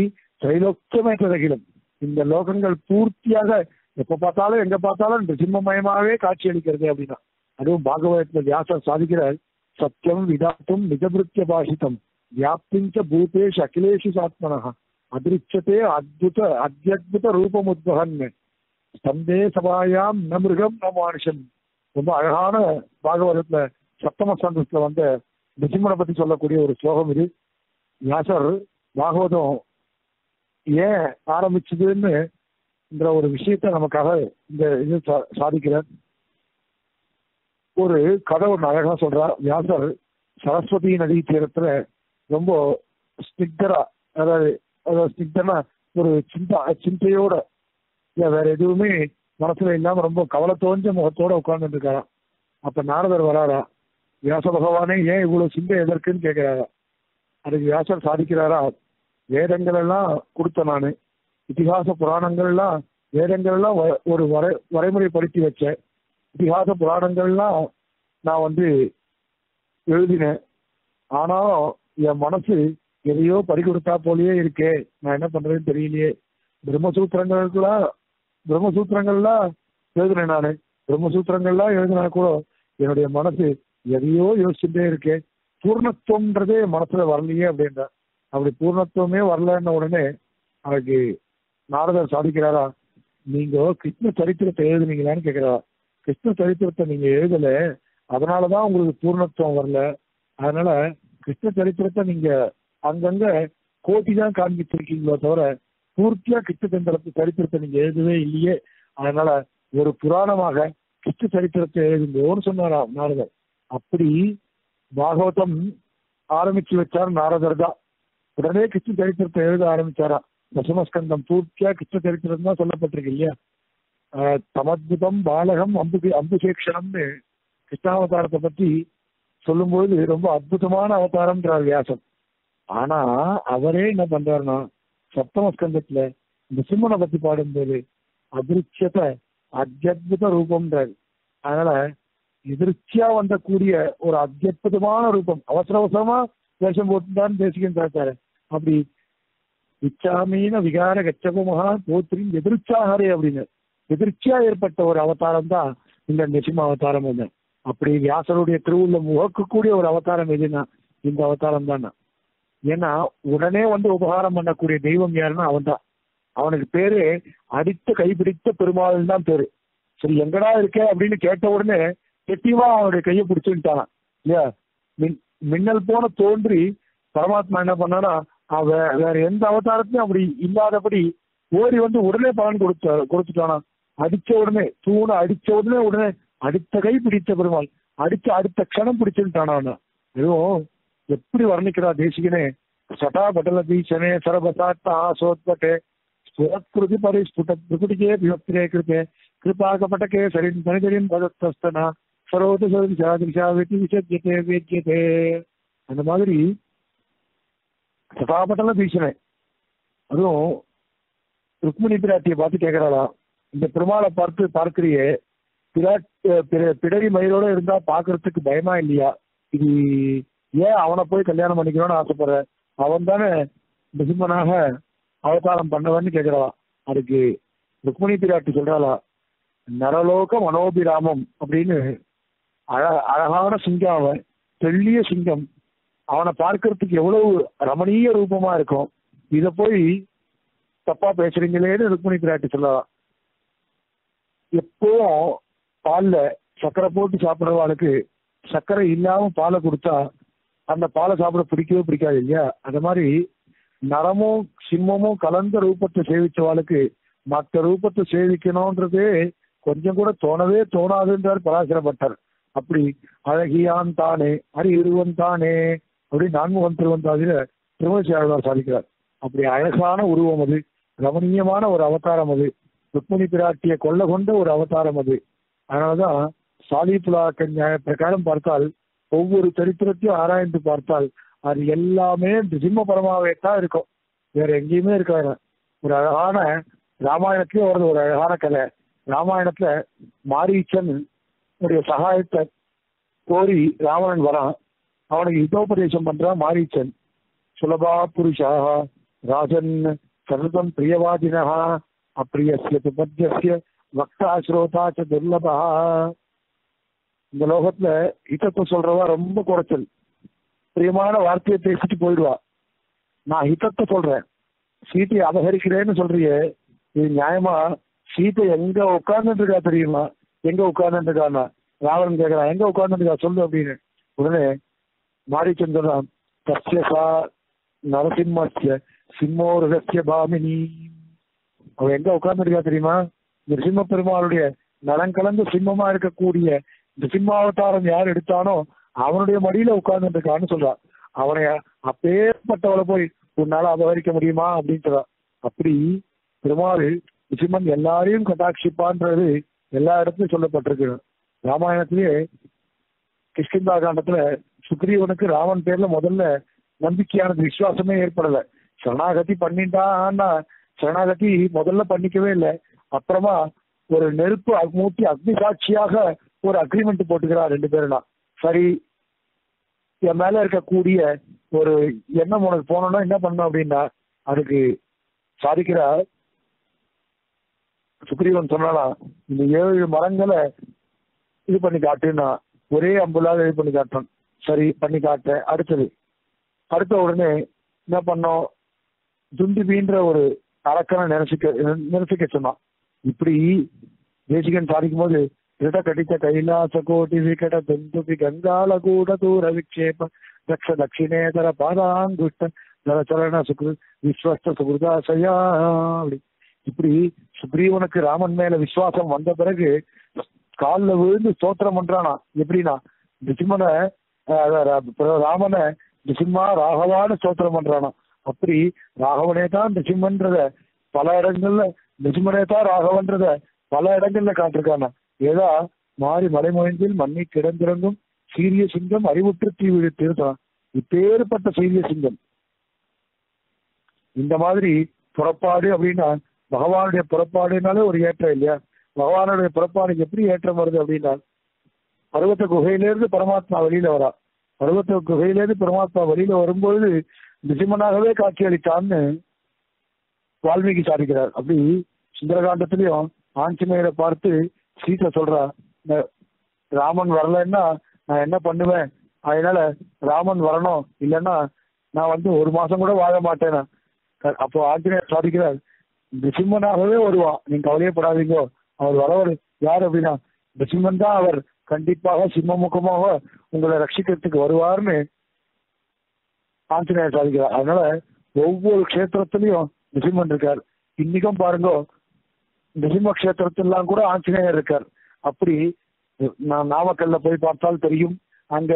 திரைலோக்கிய மேத்ததகிலம் இந்த லோகங்கள் பூர்த்தியாக எப்ப பார்த்தாலும் எங்க பார்த்தாலும் நிசிம்மமயமாவே காட்சி அளிக்கிறது அப்படின்னா. அதுவும் பாகவதத்துல வியாசர் சாதிக்கிறார் சத்தியம் விதாத்தும் நிஜபிருத்திய பாஷிதம் வியாப்திஞ்ச பூதேஷ் அகிலேஷு சாத்மனः அதிருச்சதே அத்புத அத்யத்புத ரூபமுத்வகன் சந்தே சபாயாம் ந மிருகம் ந மானுஷம். ரொம்ப அழகான பாகவதத்துல சப்தம சந்தத்துல வந்த நிசிம்மனை பத்தி சொல்லக்கூடிய ஒரு ஸ்லோகம் இது. வியாசர் பாகவதம் ஏன் ஆரம்பிச்சதுன்னு என்ற ஒரு விஷயத்த நமக்காக இந்த இது சா- சாதிக்கிறார். ஒரு கதை ஒன்று அழகா சொல்றார் வியாசர் சரஸ்வதி நதி தீரத்துல ரொம்ப ஸ்னிக்தரா அதாவது அதாவது ஸ்னிக்தனா ஒரு சிந்தா சிந்தையோட இல்ல வேற எதுவுமே மனசுல இல்லாம ரொம்ப கவலை தோஞ்ச முகத்தோட உட்கார்ந்துட்டு இருக்காரா அப்ப நாரதர் வராரா? வியாச பகவானே ஏன் இவ்வளவு சிந்தை எதற்குன்னு கேட்கிறாரா அதுக்கு வியாசர் சாதிக்கிறாரா? வேதங்கள் எல்லாம் கொடுத்த நானு. இதிகாச புராணங்கள் எல்லாம் வேதங்கள் எல்லாம் வ- ஒரு வரை வரைமுறைப்படுத்தி வச்சேன். இத்திகாச புராணங்கள்லாம் நான் வந்து எழுதினேன். ஆனாலும் என் மனசு எதையோ பறி கொடுத்தா போலயே இருக்கே. நான் என்ன பண்றேன்னு தெரியலையே. பிரம்மசூத்திரங்களுக்குலாம் பிரம்மசூத்திரங்கள்லாம் எழுதுனேன் நானு. பிரம்மசூத்திரங்கள்லாம் எழுதினா கூட என்னுடைய மனசு எதையோ யோசிச்சுட்டே இருக்கேன் பூர்ணத்துவம்ன்றதே மனசுல வரலையே அப்படின்ற. அப்படி பூர்ணத்துவமே வரலன்ன உடனே அவருக்கு நாரதர் சாதிக்கிறாரா? நீங்க கிருஷ்ண சரித்திரத்தை எழுதுனீங்களான்னு கேட்கிறாரா கிருஷ்ண சரித்திரத்தை நீங்க எழுதல. அதனாலதான் உங்களுக்கு பூர்ணத்துவம் வரல. அதனால கிருஷ்ண சரித்திரத்தை நீங்க அங்கங்க கோட்டி தான் காண்பிச்சிருக்கீங்களோ தவிர பூர்த்தியா கிட்டு சரித்திரத்தை சரித்திரத்தை நீங்க எழுதவே இல்லையே. அதனால ஒரு புராணமாக கிட்டு சரித்திரத்தை எழுதுங்கோன்னு சொன்னாராம் நாரதர். அப்படி பாகவதம் ஆரம்பிச்சு வச்சார் நாரதர் தான். உடனே கிருஷ்ண சரித்திரத்தை எழுத ஆரம்பிச்சாரா. தசமஸ்கந்தம் பூர்த்தியா கிருஷ்ண சரித்திரம் தான் சொல்லப்பட்டிருக்கு இல்லையா? தமத்புதம் பாலகம் அம்பு அம்புசேக்ஷனம்னு கிருஷ்ணாவதாரத்தை பத்தி சொல்லும்போது ரொம்ப அற்புதமான அவதாரம்ன்றார் வியாசன் ஆனா அவரே என்ன பண்றாருன்னா சப்தம ஸ்கந்தத்துல நிசிம்மனை பத்தி பாடும்போது அதிருச்சியத்தை அத்தியுத ரூபம்ன்றாரு. அதனால எதிர்ச்சியா வந்தக்கூடிய ஒரு அத்தியுதமான ரூபம் அவசர அவசரமா வேஷம் போட்டுதான் தேசிகன் பார்த்தாரு அப்படி இச்சாமீன விகார கச்சபமகா போத்திரின் எதிர்ச்சாகரே அப்படின்னு. எதிர்ச்சியா ஏற்பட்ட ஒரு அவதாரம் தான் இந்த நிசிம்ம அவதாரம் ஒண்ணு அப்படி வியாசருடைய திருவுள்ள முகக்கக்கூடிய ஒரு அவதாரம் எதுனா இந்த அவதாரம் தான்? ஏன்னா உடனே வந்து உபகாரம் பண்ணக்கூடிய தெய்வம் யாருன்னா அவன் தான் அவனுக்கு பேரு அடித்த கைப்பிடித்த பெருமாள் தான் பேரு. சரி எங்கடா இருக்க அப்படின்னு கேட்ட உடனே கெட்டிவா அவனுடைய கையை பிடிச்சுட்டான் இல்லையா? மின் மின்னல் போன தோன்றி பரமாத்மா என்ன பண்ணானா அவன் வேற எந்த அவதாரத்தையும் அப்படி இல்லாதபடி ஓடி வந்து உடனே பலன் கொடுத்த கொடுத்துட்டானா? அடிச்ச உடனே தூண அடிச்ச உடனே உடனே அடுத்த கை பிடித்த பெருமாள் அடிச்ச அடுத்த க்ஷணம் பிடிச்சுட்டானா அவன? எதுவும் எப்படி வர்ணிக்கிறா தேசிகனே? சட்டா பட்டல பீச்சனே சரபசாத்த சோத்பட்டே ஸ்புரத்கிருதி பரிஸ்புட பிரகுடிகே விபக்திரே கிருப்பே கிருபாகபட்டகே சரின் பனிதரின் பதத்தஸ்தனா. சரோத சரி சாதிரிஷா வெட்டி விசத்தியதே வேத்தியதே அந்த மாதிரி சதாபட்டல பீச்சனே அதுவும் ருக்மிணி பிராட்டியை பார்த்து கேட்கிறாளா இந்த பெருமாளை பார்த்து பார்க்கிறியே. பிராட் பிடரி மயிரோட இருந்தா பாக்குறதுக்கு பயமா இல்லையா? இது ஏன் அவனை போய் கல்யாணம் பண்ணிக்கணும்னு ஆசைப்படுற? அவன் தானே நிசிம்மனாக அவதாரம் பண்ணவன்னு கேட்கிறவா அதுக்கு ருக்மிணி பிராட்டி சொல்றாளா நரலோக மனோபிராமம் அப்படின்னு அழ அழகான சிங்கம் அவன் தெள்ளிய சிங்கம். அவனை பார்க்கறதுக்கு எவ்வளவு ரமணீய ரூபமா இருக்கும். இத போய் தப்பா பேசுறீங்களேன்னு ருக்மிணி பிராட்டி சொல்லலாம் எப்போ பால்ல சர்க்கரை போட்டு சாப்பிடுறவாளுக்கு சர்க்கரை இல்லாம பாலை கொடுத்தா அந்த பாலை சாப்பிட பிடிக்கவே பிடிக்காது இல்லையா? அந்த மாதிரி நரமும் சிம்மமும் கலந்த ரூபத்தை சேவிச்சவாளுக்கு மற்ற ரூபத்தை சேவிக்கணும்ன்றது கொஞ்சம் கூட தோணவே தோணாதுன்றார் பராசரப்பட்டார் அப்படி அழகியான் தானே அரி இருவன் தானே அப்படி நான்முகன் திருவந்தாதில திருமதி சாதிக்கிறார். அப்படி அழகான உருவம் அது ரமணீயமான ஒரு அவதாரம் அது ருக்மிணி பிராட்டியை கொள்ள கொண்ட ஒரு அவதாரம் அது. அதனாலதான் சாலிபுலா நியாய பிரகாரம் பார்த்தால் ஒவ்வொரு சரித்திரத்தையும் ஆராய்ந்து பார்த்தால் அது எல்லாமே சிம்ம பரமாவே தான் இருக்கும். வேற எங்கேயுமே இருக்காது. ஒரு அழகான ராமாயணத்திலே வர்றது ஒரு அழகான கலை ராமாயணத்துல மாரீச்சன் உடைய சகாயத்தை கோரி ராவணன் வரான். அவனுக்கு யுத்தோபதேசம் பண்றான் மாரீச்சன். சுலபா புருஷா ராஜன் சர்வம் பிரியவாதினா அப்பிரியசிய துபத்திய வக்தா ஸ்ரோதா ச துர்லபா. இந்த லோகத்துல ஹிதத்தை சொல்றவா ரொம்ப குறைச்சல். பிரியமான வார்த்தையை பேசிட்டு போயிடுவா. நான் ஹிதத்தை சொல்றேன். சீத்தையை அபகரிக்கிறேன்னு சொல்றியே. இது நியாயமா? சீத்தை எங்க உட்கார்ந்துட்டு இருக்கா தெரியுமா? எங்க உட்கார்ந்துட்டு இருக்கான்னா ராவணன் கேக்குறான் எங்க உட்கார்ந்துட்டு இருக்கா சொல்லு அப்படின்னு. உடனே மாரிச்சந்திரன் சொல்றான் தஸ்யசா நரசிம்மஸ்ய ரகசிய பாமினி. அவ எங்க உட்கார்ந்துருக்கா தெரியுமா? நிருசிம்ம பெருமாளுடைய நலங்கலந்து சிம்மமா இருக்கக்கூடிய இந்த சிம்மாவதாரம் யார் எடுத்தானோ அவனுடைய மடியில உட்கார்ந்துட்டு இருக்கான்னு அவனை அப்பேற்பட்டவளை போய் உன்னால அபகரிக்க முடியுமா அப்படின்றதா அப்படி பெருமாள் நிச்சயமன் எல்லாரையும் கட்டாட்சிப்பான்றது எல்லா இடத்துலயும் சொல்லப்பட்டிருக்கு. ராமாயணத்திலேயே கிஷ்கிந்தா காண்டத்துல சுக்ரீவனுக்கு ராமன் பேர்ல முதல்ல நம்பிக்கையானது விசுவாசமே ஏற்படல. சரணாகதி பண்ணிட்டான்னா சரணாகதி முதல்ல பண்ணிக்கவே இல்லை. அப்புறமா ஒரு நெருப்பு அக்~ மூட்டி அக்னி சாட்சியாக ஒரு அக்ரிமெண்ட் போட்டுக்கிறா ரெண்டு பேரும் சரி என் மேல இருக்கக்கூடிய ஒரு எண்ணம் உனக்கு போனோம்னா என்ன பண்ணும் அப்படின்னா அதுக்கு சாதிக்கிற சுக்ரீவன் சொன்னாலாம் இந்த ஏழு மரங்களை இது பண்ணி காட்டுன்னா ஒரே அம்புலாக இது பண்ணி காட்டான் சரி பண்ணி காட்டேன் அடுத்தது அடுத்த உடனே என்ன பண்ணோம்? துந்துபின்ற ஒரு அரக்கனை நினைச்சுக்க நினைச்சுக்க சொன்னான். இப்படி தேசிகன் சாதிக்கும் போது இட கடித்த கைலாச கோட்டி விகட துந்துபி கங்கால கூட தூர விக்ஷேப தக்ஷ தட்சிணேதர பாதாங்குஷ்ட சரண சுக்ரு விஸ்வஸ்த சுகிருதாசயா அப்படி இப்படி சுக்ரீவனுக்கு ராமன் மேல விசுவாசம் வந்த பிறகு கால்ல விழுந்து ஸ்தோத்திரம் பண்றானா எப்படின்னா நிசிம்மனை ராமனை நிசிம்மா ராகவான்னு ஸ்தோத்திரம் பண்றானா அப்படி ராகவனே தான் நிசிம்மன்றத பல இடங்கள்ல நிசிம்மனே தான் ராகவன்றத பல இடங்கள்ல காட்டிருக்கானா ஏதா மாறி மலைமொழிந்தில் மண்ணை கிடந்திறங்கும் சீரிய சிங்கம் அறிவுற்று தீ விழுத்திருந்தான் இப்பேற்பட்ட சீரிய சிங்கம். இந்த மாதிரி புறப்பாடு அப்படின்னா பகவானுடைய புறப்பாடுனாலே ஒரு ஏற்றம் இல்லையா? பகவானுடைய புறப்பாடு எப்படி ஏற்றம் வருது அப்படின்னா பருவத்த குகையிலேருந்து பரமாத்மா வெளியில வரா. பருவத்த குகையிலேருந்து பரமாத்மா வெளியில வரும்பொழுது நிஜமனாகவே காட்சி அளித்தான்னு வால்மீகி சாதிக்கிறார். அப்படி சுந்தரகாண்டத்திலையும் ஆஞ்சநேயரை பார்த்து சீதை சொல்றா ராமன் வரலைன்னா நான் என்ன பண்ணுவேன்? அதனால ராமன் வரணும். இல்லைன்னா நான் வந்து ஒரு மாசம் கூட வாழ மாட்டேனா? அப்போ ஆஞ்சநேயர் சாதிக்கிறார். நிசிம்மனாகவே வருவான். நீங்க கவலையப்படாதீங்க. அவர் வரவர் யார் அப்படின்னா நிசிம்மன் தான் அவர். கண்டிப்பாக சிம்மமுகமாக உங்களை ரட்சிக்கிறதுக்கு வருவார்னு ஆஞ்சநேயர் சாதிக்கிறார். அதனால ஒவ்வொரு கஷேத்திரத்திலையும் நிசிம்மன் இருக்கார். இன்னைக்கும் பாருங்க நிசிம்ம கஷேத்திரத்திலாம் கூட ஆஞ்சநேயர் இருக்கார். அப்படி நான் நாமக்கல்ல போய் பார்த்தால் தெரியும். அங்க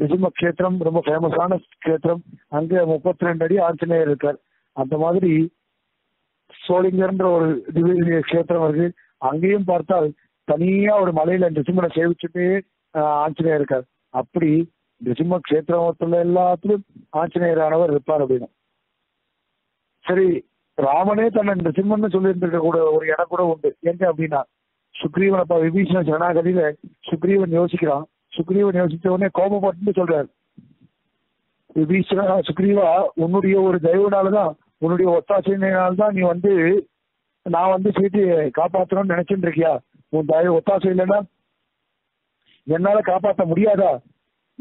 நிசிம்ம க்ஷேத்திரம் ரொம்ப ஃபேமஸான க்ஷேத்திரம். அங்க முப்பத்தி ரெண்டு அடி ஆஞ்சநேயர் இருக்கார். அந்த மாதிரி சோளிங்கர்ன்ற ஒரு திவ்ய க்ஷேத்திரம் இருக்கு. அங்கேயும் பார்த்தால் தனியா ஒரு மலையில நிசிம்மனை சேவிச்சுட்டே ஆஞ்சநேயர் இருக்கார். அப்படி நிசிம்ம கஷேத்திரத்துல எல்லாத்துலயும் ஆஞ்சநேயரானவர் இருப்பார் அப்படின்னு. சரி ராமனே தன்னை நிசிம்மன்னு சொல்லியிருந்திருக்க கூட ஒரு இடம் கூட உண்டு. எங்க அப்படின்னா சுக்ரீவன் அப்ப விபீஷண சரணாகதியில சுக்ரீவன் யோசிக்கிறான். சுக்ரீவன் யோசிச்ச உடனே கோபப்பட்டு சொல்றாரு. விபீஷணா சுக்ரீவா உன்னுடைய ஒரு தயவுனாலதான் உன்னுடைய ஒத்தாசையினால்தான் நீ வந்து நான் வந்து சீதையை காப்பாற்றணும்னு நினைச்சுட்டு இருக்கியா? உன் தயவு ஒத்தாசை இல்லைன்னா என்னால காப்பாற்ற முடியாதா?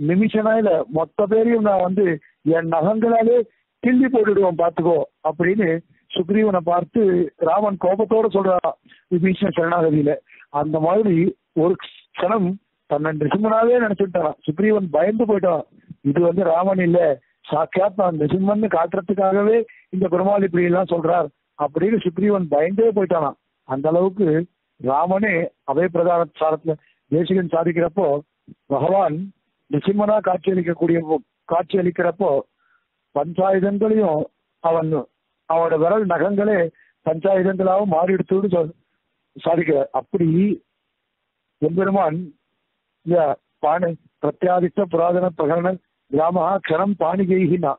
நிமிஷனா இல்ல மொத்த பேரையும் நான் வந்து என் நகங்களாலே கிள்ளி போட்டுடுவோம் பாத்துக்கோ அப்படின்னு சுக்ரீவனை பார்த்து ராமன் கோபத்தோட சொல்றான் விபீஷண சரணாகதியில. அந்த மாதிரி ஒரு க்ஷணம் தன்னை நிசிம்மனாவே நினைச்சுட்டான் சுக்ரீவன் பயந்து போயிட்டான். இது வந்து ராமன் இல்ல. சாட்சாத் நான் நிசிம்மன் காட்டுறதுக்காகவே இந்த பெருமாள் இப்படி எல்லாம் சொல்றார். அப்படின்னு சுக்ரீவன் பயந்தே போயிட்டானா அந்த அளவுக்கு ராமனே அவை பிரதான சாரத்துல தேசிகன் சாதிக்கிறப்போ பகவான் நிசிம்மனா காட்சி அளிக்கக்கூடிய காட்சி அளிக்கிறப்போ பஞ்சாயுதங்களையும் அவன் அவனோட விரல் நகங்களே பஞ்சாயுதங்களாகவும் மாறிடுத்துன்னு சொல் சாதிக்கிறார். அப்படி எம்பெருமான் இந்த பாணி பிரத்யாதித்த புராதன பிரகரண கிராம கணம் பாணிகைகினா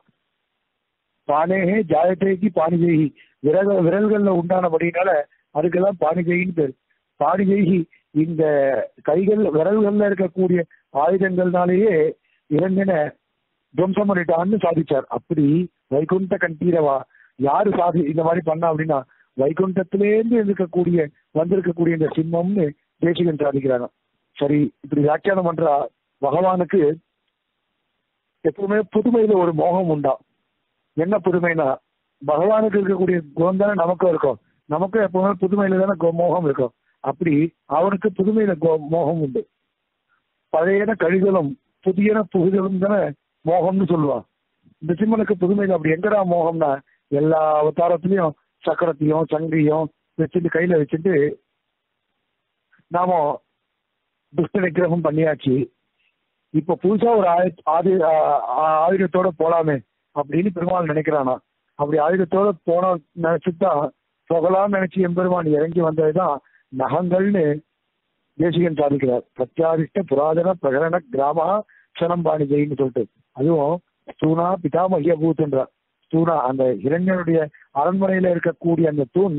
பானேகே ஜாயத்தேகி பாணிகைகி விரல் விரல்கள்ல உண்டானபடினால அதுக்கெல்லாம் பாணிகைன்னு பேர். பாணிகைகி இந்த கைகள் விரல்கள்ல இருக்கக்கூடிய ஆயுதங்கள்னாலேயே இளைஞனை துவம்சம் பண்ணிட்டான்னு சாதிச்சார். அப்படி வைகுண்ட கண்டீரவா யாரு சாதி இந்த மாதிரி பண்ணா அப்படின்னா வைகுண்டத்திலேருந்து இருக்கக்கூடிய வந்திருக்கக்கூடிய இந்த சிம்மம்னு தேசிகன் சாதிக்கிறாங்க. சரி இப்படி வியாக்கியானம் பண்றா பகவானுக்கு எப்பவுமே புதுமையில ஒரு மோகம் உண்டா? என்ன புதுமைனா பகவானுக்கு இருக்கக்கூடிய குணம் தானே நமக்கும் இருக்கும். நமக்கும் எப்பவுமே புதுமையில தானே கோ- மோகம் இருக்கும். அப்படி அவனுக்கு புதுமையில கோ- மோகம் உண்டு. பழையன கழிதலும் புதியன புகுதலும் தானே மோகம்னு சொல்லுவான். இந்த சிம்மனுக்கு புதுமையில அப்படி எங்கடா மோகம்னா எல்லா அவதாரத்திலையும் சக்கரத்தையும் சங்கிரியும் வச்சுட்டு கையில வச்சுட்டு நாம துஷ்ட நிகிரகம் பண்ணியாச்சு. இப்ப புதுசா ஒரு ஆயு ஆதி ஆயுதத்தோட போலாமே அப்படின்னு பெருமாள் நினைக்கிறானா? அப்படி ஆயுதத்தோட போன நினைச்சுதான் புகழாம் நினைச்சு எம்பெருமான் இறங்கி வந்ததுதான் நகங்கள்னு தேசிகன் சாதிக்கிறார். பிரத்யாதிஷ்ட புராதன பிரகரண கிராம க்ஷணம்பாணி ஜெயின்னு சொல்லிட்டு. அதுவும் சூனா பிதா பூத்துன்றார் தூணா அந்த இளைஞனுடைய அரண்மனையில இருக்கக்கூடிய அந்த தூண்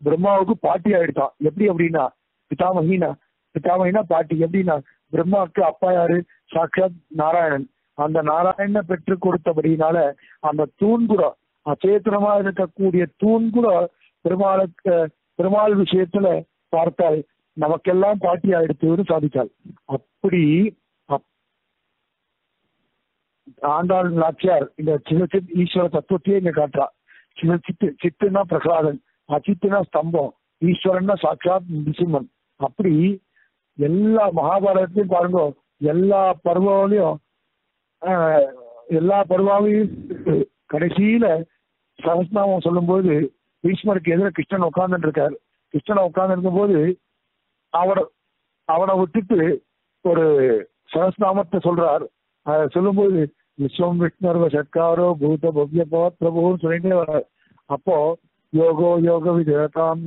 பிரம்மாவுக்கு பாட்டி ஆயிடுதான் எப்படி அப்படின்னா பிதாமகினா பிதாமகினா பாட்டி எப்படின்னா பிரம்மாவுக்கு அப்பா யாரு? சாட்சாத் நாராயணன். அந்த நாராயணனை பெற்று கொடுத்தபடினால அந்த தூண் கூட அச்சேத்திரமா இருக்கக்கூடிய தூண் கூட பெருமாளுக்கு பெருமாள் விஷயத்துல பார்த்தால் நமக்கெல்லாம் பாட்டி ஆயிடுத்துன்னு சாதித்தாள். அப்படி ஆண்டாள் நாச்சியார் இந்த சிவச்சித் ஈஸ்வர தத்துவத்தையே இங்க காட்டுறா. சிவச்சித்து சித்துனா பிரகலாதன் அச்சித்துனா ஸ்தம்பம் ஈஸ்வரன்னா சாட்சாத் நிசிம்மன் அப்படி எல்லா மகாபாரதத்தையும் பாருங்க எல்லா பருவங்களையும் ஆஹ், எல்லா பருவாவையும் கடைசியில சகஸ்நாமம் சொல்லும்போது பீஷ்மருக்கு எதிர கிருஷ்ணன் உட்கார்ந்துட்டு இருக்காரு. கிருஷ்ணன் உட்கார்ந்து இருக்கும்போது அவரை அவனை விட்டுட்டு ஒரு சகஸ்நாமத்தை சொல்றார். அதை சொல்லும்போது விஸ்வம் விஷ்ணர்வ சர்க்காரோ பூத பவ்ய பவத் பிரபுன்னு சொல்லிட்டே வர்றார். அப்போ யோகோ யோக விதேதாம்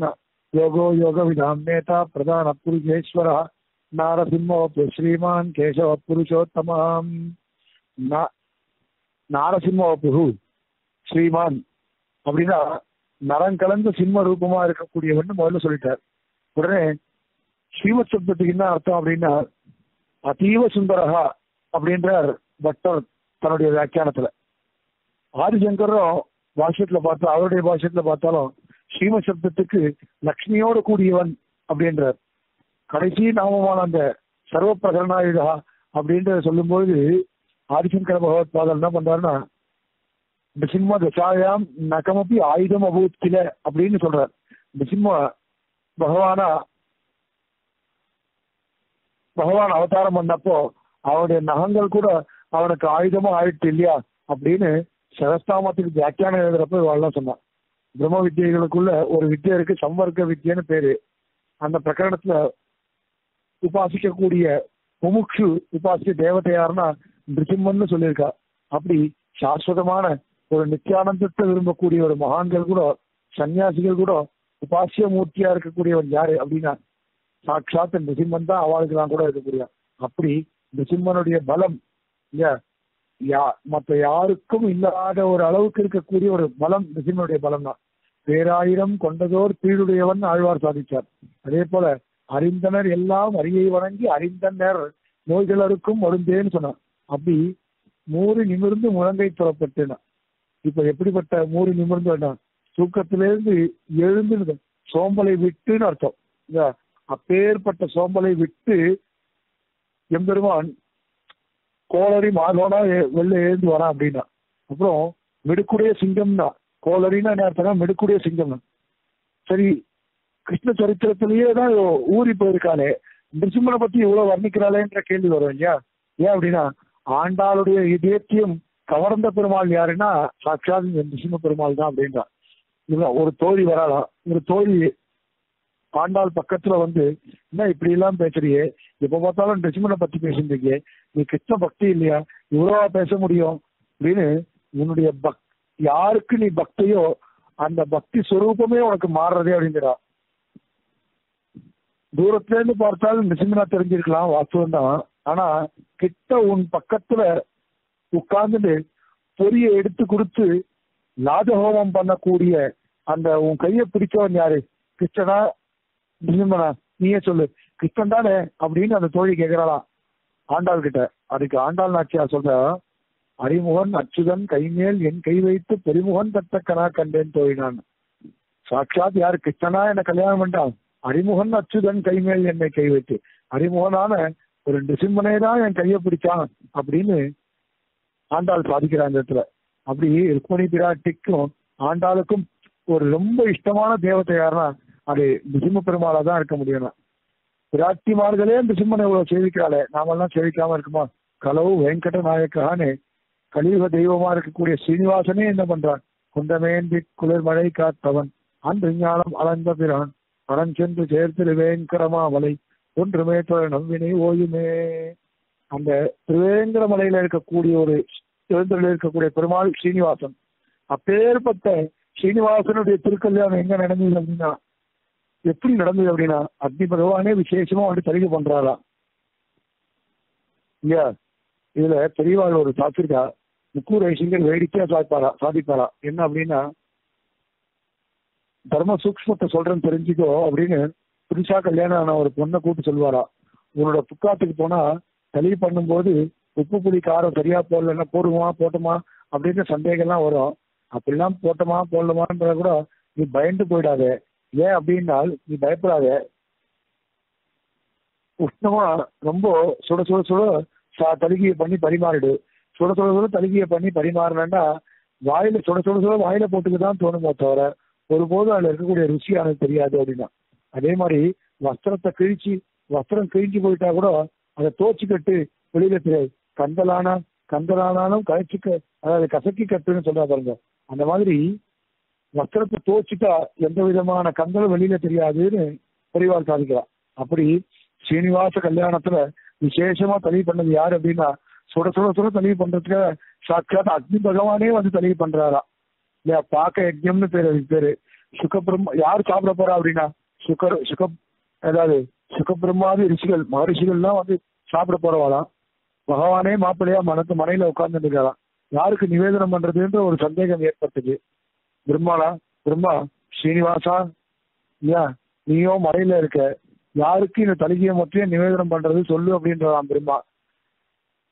யோகோ யோக விதாம் நேதா பிரதான புருஷேஸ்வரா நாரசிம்மோ ஸ்ரீமான் கேசவ புருஷோத்தமாம். நாரசிம்மோ நாரசிம்ம புரு ஸ்ரீமான் அப்படின்னா நரம் கலந்த சிம்ம ரூபமா இருக்கக்கூடியவன் முதல்ல சொல்லிட்டார். உடனே ஸ்ரீமத் சப்தத்துக்கு என்ன அர்த்தம் அப்படின்னா அதீவ சுந்தரகா அப்படின்றார் பட்டர் தன்னுடைய வியாக்கியானத்துல. ஆதிசங்கரும் பாஷ்யத்துல பார்த்தா அவருடைய பாஷ்யத்துல பார்த்தாலும் ஸ்ரீம சப்தத்துக்கு லக்ஷ்மியோட கூடியவன் அப்படின்றார். கடைசி நாமமான அந்த சர்வ பிரகரணாயுதா அப்படின்றத சொல்லும்போது ஆதிசங்கர பகவத் பாதல் என்ன பண்றாருன்னா நிசிம்ம தசாயாம் நகமப்பி ஆயுதம் அபூத் கில அப்படின்னு சொல்றார். நிசிம்ம பகவானா பகவான் அவதாரம் பண்ணப்போ அவனுடைய நகங்கள் கூட அவனுக்கு ஆயுதமா ஆயிடுச்சு இல்லையா அப்படின்னு சகஸ்தாமத்துக்கு வியாக்கியானம் எழுதுறப்ப இவெல்லாம் சொன்னான். பிரம்ம வித்தியைகளுக்குள்ள ஒரு வித்தியை இருக்கு சம்வர்க்க வித்தியன்னு பேரு. அந்த பிரகடனத்துல உபாசிக்கக்கூடிய முமுட்சு உபாசிக்க தேவதை யாருன்னா நிருசிம்மன்னு சொல்லியிருக்கா. அப்படி சாஸ்வதமான ஒரு நித்தியானந்தத்தை விரும்பக்கூடிய ஒரு மகான்கள் கூட சன்னியாசிகள் கூட உபாசிய மூர்த்தியா இருக்கக்கூடியவன் யாரு அப்படின்னா சாட்சாத் நிருசிம்மன் தான் அவளுக்குலாம் கூட இருக்கக்கூடிய அப்படி நிருசிம்மனுடைய பலம் இல்லையா? யா மற்ற யாருக்கும் இல்லாத ஒரு அளவுக்கு இருக்கக்கூடிய ஒரு பலம் நிருசிம்மனுடைய பலம் தான் பேராயிரம் கொண்டதோர் பீழுடையவன் ஆழ்வார் சாதிச்சார். அதே போல அறிந்தனர் எல்லாம் அரியை வணங்கி அறிந்தனர் நோய்களருக்கும் மருந்தேன்னு சொன்னார். அப்படி மூறு நிமிர்ந்து முழங்கை புறப்பட்டேன் இப்ப எப்படிப்பட்ட மூறு நிமிர்ந்து வேண்டாம் தூக்கத்திலிருந்து எழுந்து சோம்பலை விட்டுன்னு அர்த்தம். அப்பேற்பட்ட சோம்பலை விட்டு எம்பெருமான் கோளரி மாதோனா வெளில எழுந்து வரான் அப்படின்னா. அப்புறம் மிடுக்குடைய சிங்கம்னா கோளரின்னா என்ன அர்த்தம்னா மிடுக்குடைய சிங்கம்னா. சரி கிருஷ்ண சரித்திரத்திலேயே தான் ஊறி போயிருக்காளே. நிருசிம்மனை பத்தி இவ்வளவு வர்ணிக்கிறாளேன்ற கேள்வி வரும் இல்லையா? ஏன் அப்படின்னா ஆண்டாளுடைய இதயத்தையும் கவர்ந்த பெருமாள் யாருன்னா சாட்சாத் இந்த நிருசிம்ம பெருமாள் தான் அப்படின்றா. இவன் ஒரு தோழி வராளாம் ஒரு தோழி ஆண்டாள் பக்கத்துல வந்து என்ன இப்படி எல்லாம் பேசுறியே? எப்ப பார்த்தாலும் நிருசிம்மனை பத்தி பேசிட்டு நீ கிருஷ்ண பக்தி இல்லையா? இவ்வளவா பேச முடியும்? அப்படின்னு உன்னுடைய பக் யாருக்கு நீ பக்தியோ அந்த பக்தி ஸ்வரூபமே உனக்கு மாறுறதே அப்படிங்கிறா. தூரத்துல இருந்து பார்த்தாலும் நிசிம்மனா தெரிஞ்சிருக்கலாம் வாஸ்தவம் தான் ஆனா கிட்ட உன் பக்கத்துல உட்கார்ந்துட்டு பொரிய எடுத்து கொடுத்து லாஜஹோமம் பண்ணக்கூடிய அந்த உன் கையை பிடிச்சவன் யாரு? கிருஷ்ணனா நிசிம்மனா நீயே சொல்லு. கிருஷ்ணன் தானே அப்படின்னு அந்த தோழி கேட்கிறாளாம் ஆண்டாள் கிட்ட அதுக்கு ஆண்டாள் நாச்சியா சொல்ற அறிமுகன் அச்சுதன் கைமேல் என் கை வைத்து பெருமுகன் தத்தக்கனா கண்டேன் தோழினான் சாட்சாத் யார்? கிருஷ்ணனா என்ன கல்யாணம் பண்ணான் அறிமுகன் அச்சுதன் கைமேல் என்னை கை வைத்து. அறிமுகனான ஒரு நிசிம்மனே தான் என் கையை பிடிச்சான். அப்படின்னு ஆண்டாள் சாதிக்கிறான் இந்த இடத்துல. அப்படி ருக்மணி பிராட்டிக்கும் ஆண்டாளுக்கும் ஒரு ரொம்ப இஷ்டமான தேவத்தை யாருன்னா அது நிசிம்ம பெருமாளா தான் இருக்க முடியும் பிராட்டிமார்களே நிசிம்மனை இவ்வளவு சேவிக்கிறாளே. நாமெல்லாம் சேவிக்காம இருக்குமா? கலவு வெங்கட நாயக்கான்னு கலியுக தெய்வமா இருக்கக்கூடிய சீனிவாசனே என்ன பண்றான்? குண்டமேந்தி குளிர் மழை காத்தவன் அன்று ஞானம் அளந்த பிறான் அறஞ்சென்று சேர்த்திரு வேங்கரமா வலை ஒன்றுமே தொழில் நம்பினை ஓயுமே. அந்த திருவேங்கர மலையில இருக்கக்கூடிய ஒரு எழுந்தரில் இருக்கக்கூடிய பெருமாள் ஸ்ரீனிவாசன் அப்பேற்பட்ட ஸ்ரீனிவாசனுடைய திருக்கல்யாணம் எங்க நடந்தது அப்படின்னா எப்படி நடந்தது அப்படின்னா அக்னி பகவானே விசேஷமா வந்து தலிகை பண்றாரா? இல்லையா? இதுல பெரியவாள் ஒரு சாத்திருக்கா? முக்கூர் ஐசிங்கர் வேடிக்கையா சாதிப்பாரா? சாதிப்பாரா? என்ன அப்படின்னா தர்ம சூக்மத்தை சொல்றேன்னு தெரிஞ்சுக்கோ அப்படின்னு புதுசா கல்யாணம் ஆன ஒரு பொண்ணை கூப்பிட்டு சொல்லுவாரா? உன்னோட புக்காத்துக்கு போனா தெளிவு பண்ணும்போது உப்பு புளி காரம் சரியா போடலன்னா போடுமா போட்டோமா அப்படின்னு சந்தேகம்லாம் வரும். அப்படிலாம் போட்டோமா போடலாமான்றத கூட நீ பயந்து போயிடாத. ஏன் அப்படின்னா நீ பயப்படாத. உஷ்ணமா ரொம்ப சுட சுட சுட சா- பண்ணி பரிமாறிடு. சுட சுட சுட தழுகிய பண்ணி பரிமாறினா வாயில சுட சுட சுட வாயில போட்டுக்க தான் தோணுமோ தவிர ஒருபோதும் அதுல இருக்கக்கூடிய ருசியானது தெரியாது அப்படின்னா. அதே மாதிரி வஸ்திரத்தை கிழிச்சு வஸ்திரம் கிழிஞ்சு போயிட்டா கூட அதை தோச்சு கட்டு வெளியில தெரியாது கந்தலானா கந்தலானாலும் கழிச்சு அதாவது கசக்கி கட்டுன்னு சொல்றா பாருங்க. அந்த மாதிரி வஸ்திரத்தை தோச்சுட்டா எந்த விதமான கந்தலும் வெளியில தெரியாதுன்னு பெரியவாள் சாதிக்கலாம் அப்படி ஸ்ரீனிவாச கல்யாணத்துல விசேஷமா தெளிவு பண்ணது யாரு அப்படின்னா சுட சுட சுட தெளிவு பண்றதுக்கு சாட்சாத் அக்னி பகவானே வந்து தெளிவு பண்றாரா? இல்லையா பாக்க யஜ்யம்னு பேரு அதுக்கு பேரு. சுகபிரம் யார் சாப்பிட போறா அப்படின்னா சுகர் சுக ஏதாவது சுகபிரம்மாதி ரிஷிகள் மகரிஷிகள்லாம் வந்து சாப்பிட போறவாளாம். பகவானே மாப்பிள்ளையா மனத்து மனையில உட்கார்ந்து இருக்காராம் யாருக்கு நிவேதனம் பண்றதுன்ற ஒரு சந்தேகம் ஏற்பட்டுச்சு பிரம்மாடா பிரம்மா ஸ்ரீனிவாசா? இல்லையா? நீயோ மலையில இருக்க. யாருக்கு இந்த தலிகையை மட்டும் நிவேதனம் பண்றது? சொல்லு அப்படின்றான் பிரம்மா.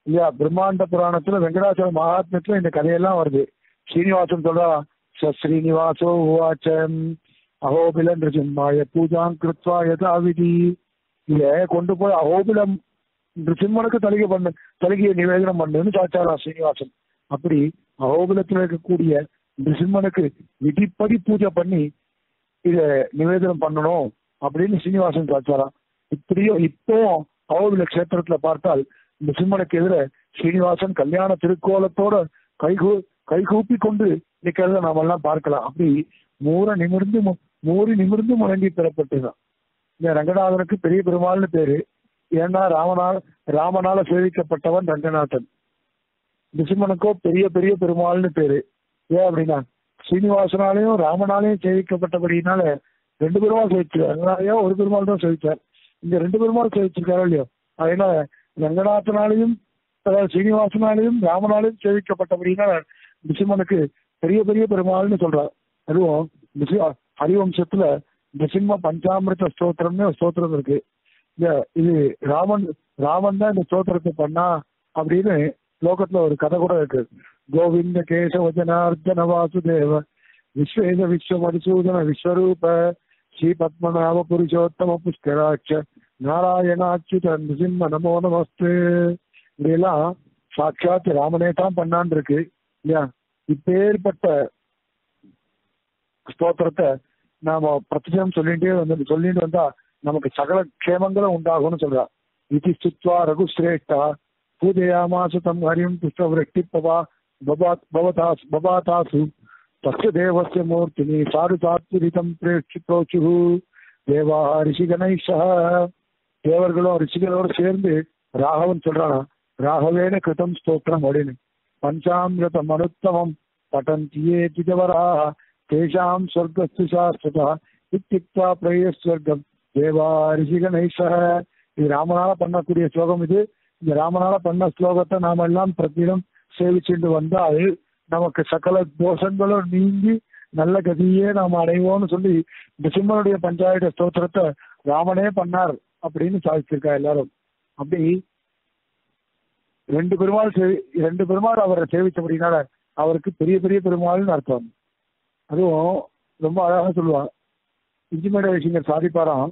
இல்லையா? பிரம்மாண்ட புராணத்துல வெங்கடாச்சல மகாத்மியத்துல இந்த கதையெல்லாம் வருது. ஸ்ரீனிவாசன் சொல்றா "ச ஸ்ரீனிவாசோ உவாச்சம் அஹோபிலம் ரிசிம்மாய பூஜாம் கிருத்வா யதா விதி இத கொண்டு போய் அகோபிலம் நிருசிம்மனுக்கு தலிகை பண்ணு தலிகையை நிவேதனம் பண்ணுன்னு சாச்சாரா ஸ்ரீனிவாசன். அப்படி அகோபிலத்தில் இருக்கக்கூடிய நிருசிம்மனுக்கு விதிப்படி பூஜை பண்ணி இத நிவேதனம் பண்ணணும் அப்படின்னு ஸ்ரீனிவாசன் சாச்சாராம் இப்படியும் இப்போ அவோபில கஷேத்திரத்துல பார்த்தால் நிருசிம்மனுக்கு எதிர ஸ்ரீனிவாசன் கல்யாண திருக்கோலத்தோட கைகூ கைகூப்பி கொண்டு நிக்கிறத நாம எல்லாம் பார்க்கலாம். அப்படி மூர நிமிர்ந்து மு- மூறி நிமிர்ந்து முழங்கி பெறப்பட்டதுதான். இந்த ரங்கநாதனுக்கு பெரிய பெருமாள்னு பேரு. ஏன்னா ராமனால் ராமனால சேவிக்கப்பட்டவன் ரங்கநாதன். நிருசிம்மனுக்கோ பெரிய பெரிய பெருமாள்னு பேரு. ஏன் அப்படின்னா சீனிவாசனாலையும் ராமனாலையும் சேவிக்கப்பட்டபடினால ரெண்டு பெருமாள் சேவிச்சிருக்காரு. ரங்கநாதையா ஒரு பெருமாள் தான் சேவிச்சார். இங்க ரெண்டு பெருமாள் சேவிச்சிருக்காரோ இல்லையோ? அதனால ரங்கநாதனாலையும் அதாவது ஸ்ரீனிவாசனாலையும் ராமனாலையும் சேவிக்கப்பட்டபடினால நிசிம்மனுக்கு பெரிய பெரிய பெருமாள்னு சொல்றார். அதுவும் நிசி ஹரிவம்சத்துல நிசிம்ம பஞ்சாமிரத ஸ்தோத்திரம்னு ஒரு ஸ்தோத்திரம் இருக்கு. இது ராமன் ராமன் தான் இந்த ஸ்தோத்திரத்தை பண்ணா அப்படின்னு லோகத்துல ஒரு கதை கூட இருக்கு. கோவிந்த கேசவஜனார்ஜன வாசுதேவ விஸ்வேத விஸ்வ மதுசூதன விஸ்வரூப ஸ்ரீ பத்மநாப புருஷோத்தம புஷ்கராட்ச நாராயணாச்சுத நிசிம்ம நமோ நமஸ்து இப்படியெல்லாம் சாட்சாத் ராமனே தான் பண்ணான் இருக்கு இல்லையா இப்பேற்பட்ட ஸ்தோத்திரத்தை நாம பிரத்தியம் சொல்லிட்டே வந்து சொல்லிட்டு வந்தா நமக்கு சகல க்ஷேமங்களும் உண்டாகும்னு சொல்றா இது சுத்வா ரகுஸ்ரேஷ்டா பூஜயாமாசு தம் ஹரிம் புஷ்பவரட்டி பவா பவா- பவதாஸ் பவாதாசு தஸ்ய தேவஸ்ய மூர்த்தினி சாரு சாத்விரிதம் பிரேட்சித்தோச்சு தேவா ரிஷிகணைஷா தேவர்களும் ரிஷிகளோடு சேர்ந்து ராகவன் சொல்றானா ராகவேன கிருதம் ஸ்தோத்திரம் அப்படின்னு பஞ்சாமிரதம் அனுத்தமம் பட்டந்தியே திஜவராக தேஷாம் சொர்க்கஸ்து சாஸ்வதா இத்திக்வா பிரயஸ்வர்க்கம் தேவா ரிஷிகணைஷா இது ராமனால பண்ணக்கூடிய ஸ்லோகம் இது இந்த ராமனால பண்ண ஸ்லோகத்தை நாம எல்லாம் பிரதிடம் சேவிச்சுட்டு வந்தால் நமக்கு சகல தோஷங்களும் நீங்கி நல்ல கதியே நாம் அடைவோம்னு சொல்லி டிசம்பருடைய பஞ்சாயத்து ஸ்தோத்திரத்தை ராமனே பண்ணார் அப்படின்னு சாதிச்சிருக்கா எல்லாரும். அப்படி ரெண்டு பெருமாள் சேவி ரெண்டு பெருமாள் அவரை சேவிச்சபடினால அவருக்கு பெரிய பெரிய பெருமாள்னு அர்த்தம். அதுவும் ரொம்ப அழகாக சொல்லுவார். இஞ்சிமேட விஷயங்கள் சாதிப்பாராம்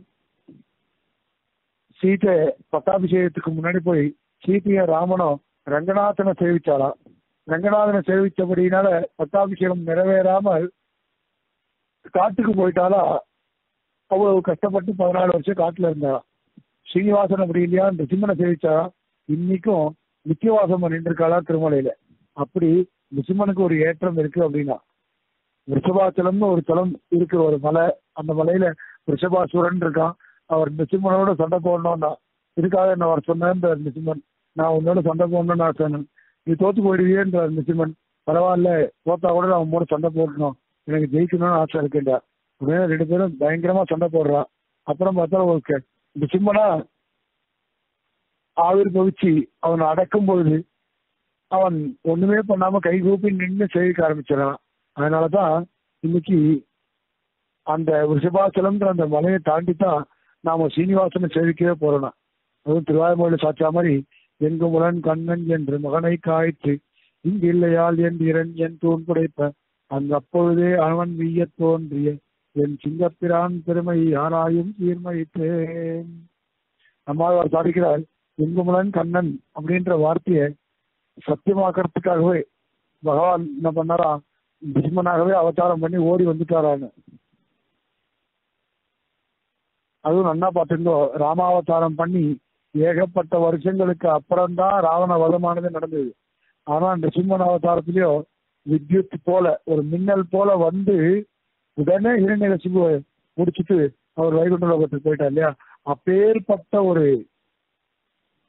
சீத்தை பட்டாபிஷேகத்துக்கு முன்னாடி போய் சீத்தையும் ராமனும் ரங்கநாதனை சேவிச்சாராம் ரங்கநாதனை சேவிச்சபடியினால பட்டாபிஷேகம் நிறைவேறாமல் காட்டுக்கு போயிட்டாலா அவ்வளவு கஷ்டப்பட்டு பதினாலு வருஷம் காட்டுல இருந்தாராம் ஸ்ரீனிவாசன் அப்படி இல்லையா? இந்த சிம்மனை இன்னைக்கும் நித்தியவாசம் பண்ணிட்டு இருக்காளா திருமலையில? அப்படி நிசிம்மனுக்கு ஒரு ஏற்றம் இருக்கு அப்படின்னா. ரிஷபாச்சலம்னு ஒரு தலம் இருக்கிற ஒரு மலை அந்த மலையில ரிஷபாசுரன் இருக்கான். அவர் நிசிம்மனோட சண்டை போடணும்னா இதுக்காக என்ன அவர் சொன்ன இந்த நிசிம்மன் நான் உன்னோட சண்டை போடணும்னு ஆசை. நீ தோத்து போயிடுவியேன்ற நிச்சயமன் பரவாயில்ல தோத்தா கூட நான் உன்னோட சண்டை போடணும். எனக்கு ஜெயிக்கணும்னு ஆசை இருக்குண்டா. உடனே ரெண்டு பேரும் பயங்கரமா சண்டை போடுறான் அப்புறம் பார்த்தா ஓகே. நிசிம்மனா ஆவிர் பவிச்சு அவனை அடக்கும் பொழுது அவன் ஒண்ணுமே பண்ணாம கை கூப்பி நின்று சேவிக்க ஆரம்பிச்சிடறான். அதனாலதான் இன்னைக்கு அந்த ரிஷபாச்சலம்ன்ற அந்த மலையை தாண்டி தான் நாம சீனிவாசனை சேவிக்கவே போறோம். அதுவும் திருவாயமொழியில சாச்சா மாதிரி எங்குமுலன் கண்ணன் என்று மகனை காய்ச்சி இங்கு இல்லையால் என் இரண் என் தூண் புடைப்ப அங்கு அப்பொழுதே அவன் வீய தோன்றிய என் சிங்கப்பிரான் பெருமை யாராயும் தீர்மளித்தேன் நம்மாழ்வார் சாதிக்கிறார் எங்குமுலன் கண்ணன் அப்படின்ற வார்த்தையை சத்தியமாக்கிறதுக்காகவே பகவான் என்ன பண்ணாரா பீஷ்மனாகவே அவதாரம் பண்ணி ஓடி வந்துட்டாரான்னு. அதுவும் நன்னா பார்த்துருந்தோம் ராமாவதாரம் பண்ணி ஏகப்பட்ட வருஷங்களுக்கு அப்புறம்தான் ராவண வதமானது நடந்தது. ஆனா நிருசிம்மன் அவதாரத்திலயோ வித்யுத் போல ஒரு மின்னல் போல வந்து உடனே இரண்யகசிபு முடிச்சுட்டு அவர் வைகுண்ட லோகத்துக்கு போயிட்டார் இல்லையா? அப்பேற்பட்ட ஒரு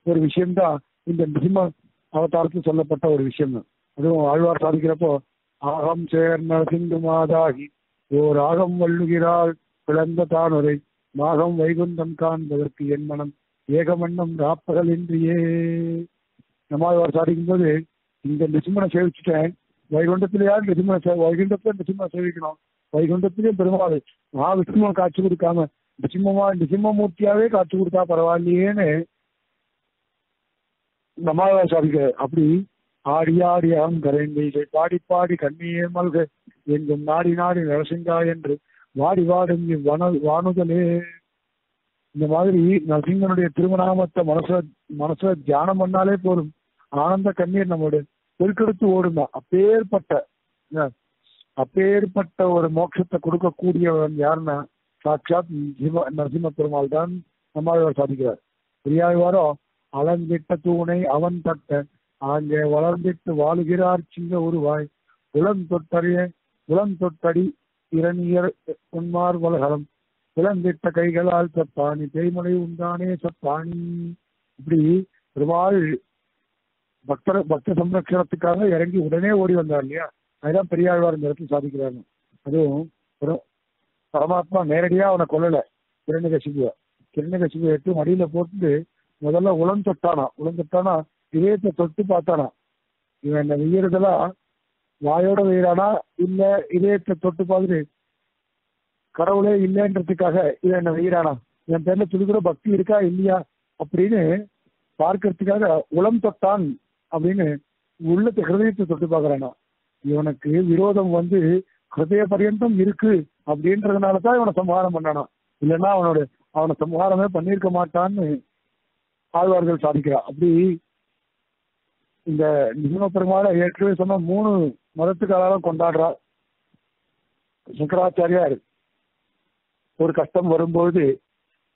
ஒரு விஷயம்தான் இந்த நிருசிம்ம அவதாரத்தில் சொல்லப்பட்ட ஒரு விஷயம். அதுவும் ஆழ்வார் சாதிக்கிறப்போ ஆகம் சேர்ந்த சிந்து மாதாகி ஓர் ஆகம் வள்ளுகிறாள் பிளந்த தானுரை மாகம் வைகுந்தம் காண்பதற்கு என் மனம் ஏகமன்னம் ராப்பகலின்றியே நம்மாழ்வார் சாதிக்கும் போது இந்த நிசிம்மனை சேவிச்சுட்டேன். வைகுண்டத்திலேயா நிசிம்மனை சே- வைகுண்டத்துல நிசிம்மனை சேவிக்கணும்? வைகுண்டத்திலேயும் பெருமாள் மகாவிஷ்ணுவை காட்சி கொடுக்காம நிசிம்மமா நிசிம்மமூர்த்தியாவே காட்சி கொடுத்தா பரவாயில்லையேன்னு நம்மாழ்வார் சாதிக்க அப்படி ஆடி ஆடி அகம் கரைந்தீர்கள் பாடி பாடி கண்ணியே மல்க எங்கும் நாடி நாடி நரசிங்கா என்று வாடி வாடும் இவ்வன வானுதலே. இந்த மாதிரி நரசிம்மனுடைய திருமணாமத்தை மனச மனசுல தியானம் பண்ணாலே போதும். ஆனந்த கண்ணீர் நம்மளுடைய பெருக்கெடுத்து ஓடுங்க அப்பேற்பட்ட அப்பேற்பட்ட ஒரு மோட்சத்தை கொடுக்கக்கூடியவன் யாருன்னா சாட்சாத் நரசிம்ம நரசிம்ம பெருமாள் தான் நம்மாழ்வார் சாதிக்கிறார். பெரியாழ்வாரோ அளந்திட்ட தூணை அவன் தட்ட அங்கே வளர்ந்திட்டு வாழுகிறார் சிங்க உருவாய். உளம் தொட்டறிய உளம் தொட்டடி இரணியர் உன்மார் வலகரம் இளந்திட்ட கைகளால் சப்பாணி தேய்மலை உண்டானே சப்பாணி. இப்படி பெருமாள் பக்தர் பக்த சம்ரட்சணத்துக்காக இறங்கி உடனே ஓடி வந்தார் இல்லையா? அதுதான் பெரியாழ்வார் இந்த இடத்துல சாதிக்கிறாங்க. அதுவும் பரமாத்மா நேரடியா அவனை கொல்லல. கிரண்யகசிபுவ கிரண்யகசிபுவை எட்டு மடியில போட்டு முதல்ல உளம் தொட்டானா? உளம் தொட்டானா? இதயத்தை தொட்டு பார்த்தானா? இவன் என்ன வெய்யறதெல்லாம் வாயோட வெயிறானா இல்ல இதயத்தை தொட்டு பார்த்துட்டு கடவுளே இல்லைன்றதுக்காக இதை என்ன வெயிறானா என் பேர்ல துளி கூட பக்தி இருக்கா இல்லையா அப்படின்னு பார்க்கறதுக்காக உளம் தொட்டான் அப்படின்னு உள்ளத்தை ஹிருதயத்தை தொட்டு பார்க்கறானா. இவனுக்கு விரோதம் வந்து ஹிருதய பரியந்தம் இருக்கு அப்படின்றதுனாலதான் இவனை சம்ஹாரம் பண்ணானா இல்லைன்னா அவனோட அவனை சம்ஹாரமே பண்ணியிருக்க மாட்டான்னு ஆழ்வார்கள் சாதிக்கிறான் அப்படி இந்த நிசிம பெருமாளை ஏற்கனவே சொன்ன மூணு மதத்துக்காக கொண்டாடுறா சங்கராச்சாரியார். ஒரு கஷ்டம் வரும்போது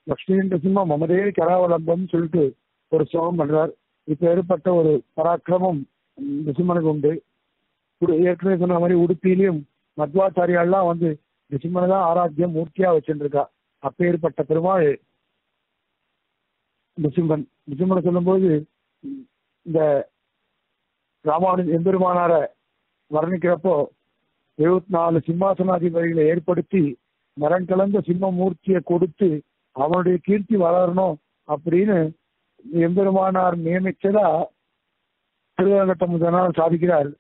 லக்ஷ்மி நரசிம்மா மமதே கராவலம்பம் சொல்லிட்டு ஒரு சோகம் பண்றார். இப்ப ஏற்பட்ட ஒரு பராக்கிரமம் நிசிம்மனுக்கு உண்டு. ஏற்கனவே சொன்ன மாதிரி உடுப்பிலையும் மத்வாச்சாரியாலாம் வந்து நிசிம்மனை தான் ஆராத்தியம் மூர்த்தியா வச்சுருக்கா. அப்பேற்பட்ட பெருமாள் நிசிம்மன் நிசிம்மனை சொல்லும்போது இந்த ராமானு எம்பெருமானார வர்ணிக்கிறப்போ எழுபத்தி நாலு சிம்மாசனாதிபதிகளை ஏற்படுத்தி மரம் கலந்த சிம்ம மூர்த்தியை கொடுத்து அவனுடைய கீர்த்தி வளரணும் அப்படின்னு எம்பெருமானார் நியமிச்சதா திருவங்கட்ட முதனால் சாதிக்கிறார்.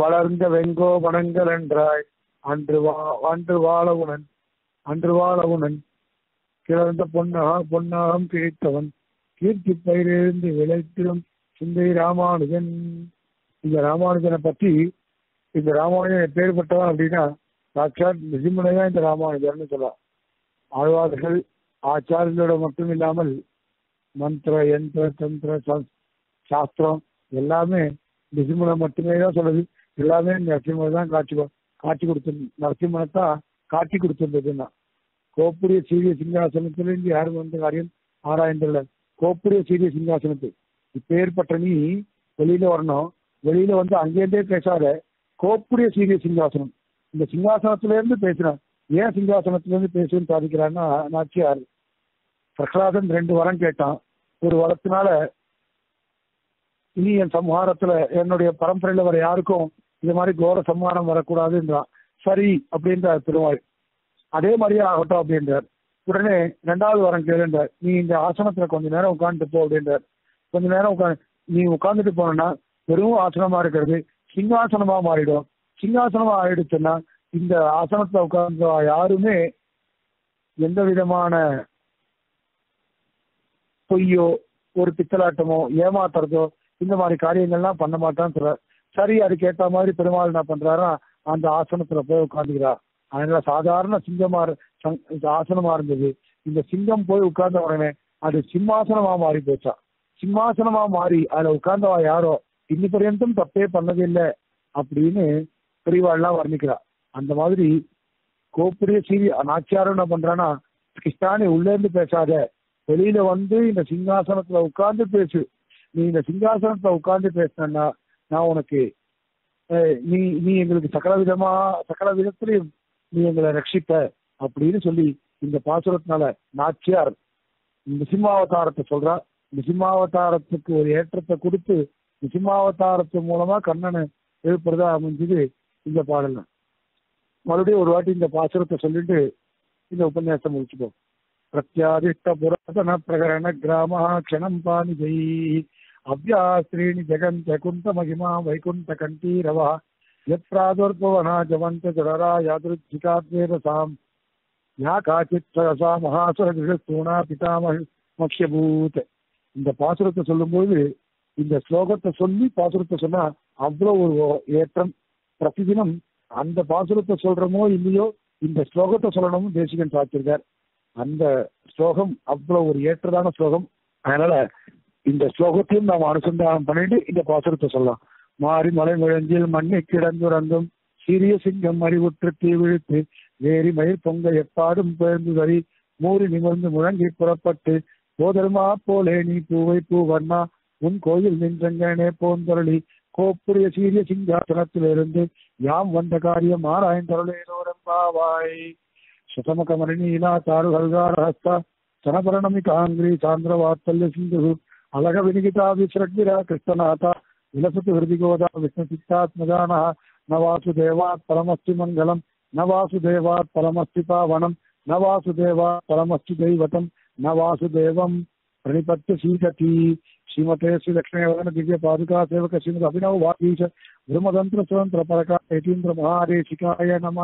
வளர்ந்த வெங்கோ வனங்கள் என்றாய் அன்று வா அன்று வாழவுணன் அன்று வாழவுணன் கிளர்ந்த பொன்னகா பொன்னாகம் கிழித்தவன் கீர்த்தி பயிரிழந்து விளைத்திடும் சிந்தை ராமானுஜன். இந்த ராமானுஜனை பற்றி இந்த ராமானுஜன் எப்பேற்பட்டவன் அப்படின்னா சாட்சாத் நிசிம்மனை தான் இந்த ராமானுஜர்னு சொல்லலாம் ஆழ்வார்கள் ஆச்சாரியர்களோட மட்டும் இல்லாமல் மந்திர யந்திர தந்திர சா- சாஸ்திரம் எல்லாமே நிசிம்மனை மட்டுமே தான் சொல்லுது. எல்லாமே நரசிம்மனை தான் காட்சி காட்சி கொடுத்து நரசிம்மனை தான் காட்சி கொடுத்திருந்ததுன்னா. கோப்புடைய சீரிய சிங்காசனத்திலிருந்து யாரும் வந்த காரியம் ஆராய்ந்துள்ள கோப்புடைய சீரிய சிங்காசனத்து இப்பேற்பட்ட நீ வெளியில வரணும். வெளியில வந்து அங்கேருந்தே பேசாத கோப்புடைய சீரிய சிங்காசனம். இந்த சிங்காசனத்துல இருந்து பேசுறான். ஏன் சிங்காசனத்துல இருந்து பேசுன்னு சாதிக்கிறான்னா நாச்சியார் பிரகலாதன் ரெண்டு வரம் கேட்டான். ஒரு வரத்தினால இனி என் சம்ஹாரத்துல என்னுடைய பரம்பரையில வர யாருக்கும் இது மாதிரி கோர சம்ஹாரம் வரக்கூடாதுன்றான். சரி அப்படின்றார் திருவாய் அதே மாதிரியே ஆகட்டும் அப்படின்றார். உடனே ரெண்டாவது வாரம் கேளுன்றார். நீ இந்த ஆசனத்துல கொஞ்ச நேரம் உட்காந்துட்டு போ அப்படின்றார். கொஞ்ச நேரம் உட்காந்து நீ உட்காந்துட்டு போனா வெறும் ஆசனமா இருக்கிறது சிங்காசனமா மாறிடும். சிங்காசனமா ஆயிடுச்சுன்னா இந்த ஆசனத்துல உட்கார்ந்த யாருமே எந்த விதமான பொய்யோ ஒரு பித்தலாட்டமோ ஏமாத்துறதோ இந்த மாதிரி காரியங்கள்லாம் பண்ண மாட்டான்னு சொல்ற. சரி அதுக்கு ஏத்த மாதிரி பெருமாள் என்ன பண்றாரா அந்த ஆசனத்துல போய் உட்காந்துக்கிறா அதனால சாதாரண சிங்கமா இரு- இந்த ஆசனமா இருந்தது. இந்த சிங்கம் போய் உட்கார்ந்த உடனே அது சிம்மாசனமா மாறி போச்சா. சிம்மாசனமா மாறி அதுல உட்கார்ந்தவா யாரோ இன்னி பர்யந்தம் தப்பே பண்ணதில்லை அப்படின்னு பெரியவாள்லாம் வர்ணிக்கிறா. அந்த மாதிரி கோப்புடைய சீரி நாச்சியாரும் என்ன பண்றான்னா கிருஷ்ணானி உள்ள இருந்து பேசாத வெளியில வந்து இந்த சிங்காசனத்துல உட்கார்ந்து பேசு. நீ இந்த சிங்காசனத்துல உட்கார்ந்து பேசினா நான் உனக்கு நீ நீ எங்களுக்கு சகல விதமா சகல விதத்திலையும் நீ எங்களை ரட்சிப்ப அப்படின்னு சொல்லி இந்த பாசுரத்தினால நாச்சியார் நிசிம்மாவதாரத்தை சொல்றா. நிசிம்மாவதாரத்துக்கு ஒரு ஏற்றத்தை கொடுத்து நிசிம்மாவதாரத்து மூலமா கண்ணனை எழுப்புறதா அமைஞ்சது இந்த பாடல மறுபடியும் ஒரு வாட்டி இந்த பாசுரத்தை சொல்லிட்டு இந்த உபன்யாசம் முடிச்சுப்போம். பிரத்யாதிஷ்ட புராதன பிரகரண கிராம க்ஷணம் பாணி ஜெய் அவ்யாஸ்ரீணி ஜெகந்த குந்த மகிமா வைகுண்ட கண்டீரவா யத் பிராதுர்பவனா ஜவந்த ஜடரா யாதிருச்சிகாத்வேதசாம் யா காச்சித் சகசா மகாசுர தூணா பிதாமக மக்ஷபூத் இந்த பாசுரத்தை சொல்லும்போது இந்த ஸ்லோகத்தை சொல்லி பாசுரத்தை சொன்னா அவ்வளவு ஒரு ஏற்றம் பிரதிதினம் அந்த பாசுரத்தை சொல்றோமோ இல்லையோ இந்த ஸ்லோகத்தை சொல்லணும்னு தேசிகன் சாத்திருக்கார். அந்த ஸ்லோகம் அவ்வளவு ஒரு ஏற்றதான ஸ்லோகம். அதனால இந்த ஸ்லோகத்தையும் நாம் அனுசந்தானம் பண்ணிட்டு இந்த பாசுரத்தை சொல்லலாம். மாறி மலை முழஞ்சில் மண்ணை கிடந்துறந்தும் சிறிய சிங்கம் அறிவுற்று தீ விழுத்து வேரி மயிர் பொங்க எப்பாடும் பேர்ந்து வரி மூறி நிமிர்ந்து முழங்கி புறப்பட்டு போதர்மா போலே நீ பூவை பூவண்ணா உன் கோயில் நின்றங்கனே போந்தொருளி கோப்புரிய சீரிய சிங்காசனத்திலிருந்து யாம் வந்த காரியம் ஆராய்ந்தருளேனோரம்பாவாய் சுதமகமணிநீலா தாருகல்காரஹஸ்த சனபரணமி காங்கிரி சாந்திர வாத்தல்ய சிந்து அழக வினிகிதா விஸ்ரக்திரா கிருஷ்ணநாத விலசத்து ஹிருதிகோதா விஷ்ணு சித்தாத்மஜான ந வாசுதேவாத் பரமஸ்தி மங்கலம் ந வாசுதேவாத் பரமஸ்தி பாவனம் ந வாசுதேவாத் பரமஸ்தி శ్రీమతే శ్రీ లక్ష్మీవరణ దివ్య పాదుకా సేవక శ్రీమతి అభినవ వాగీశ బ్రహ్మతంత్ర స్వతంత్ర పరక యతీంద్ర మహాదేశికాయ నమ.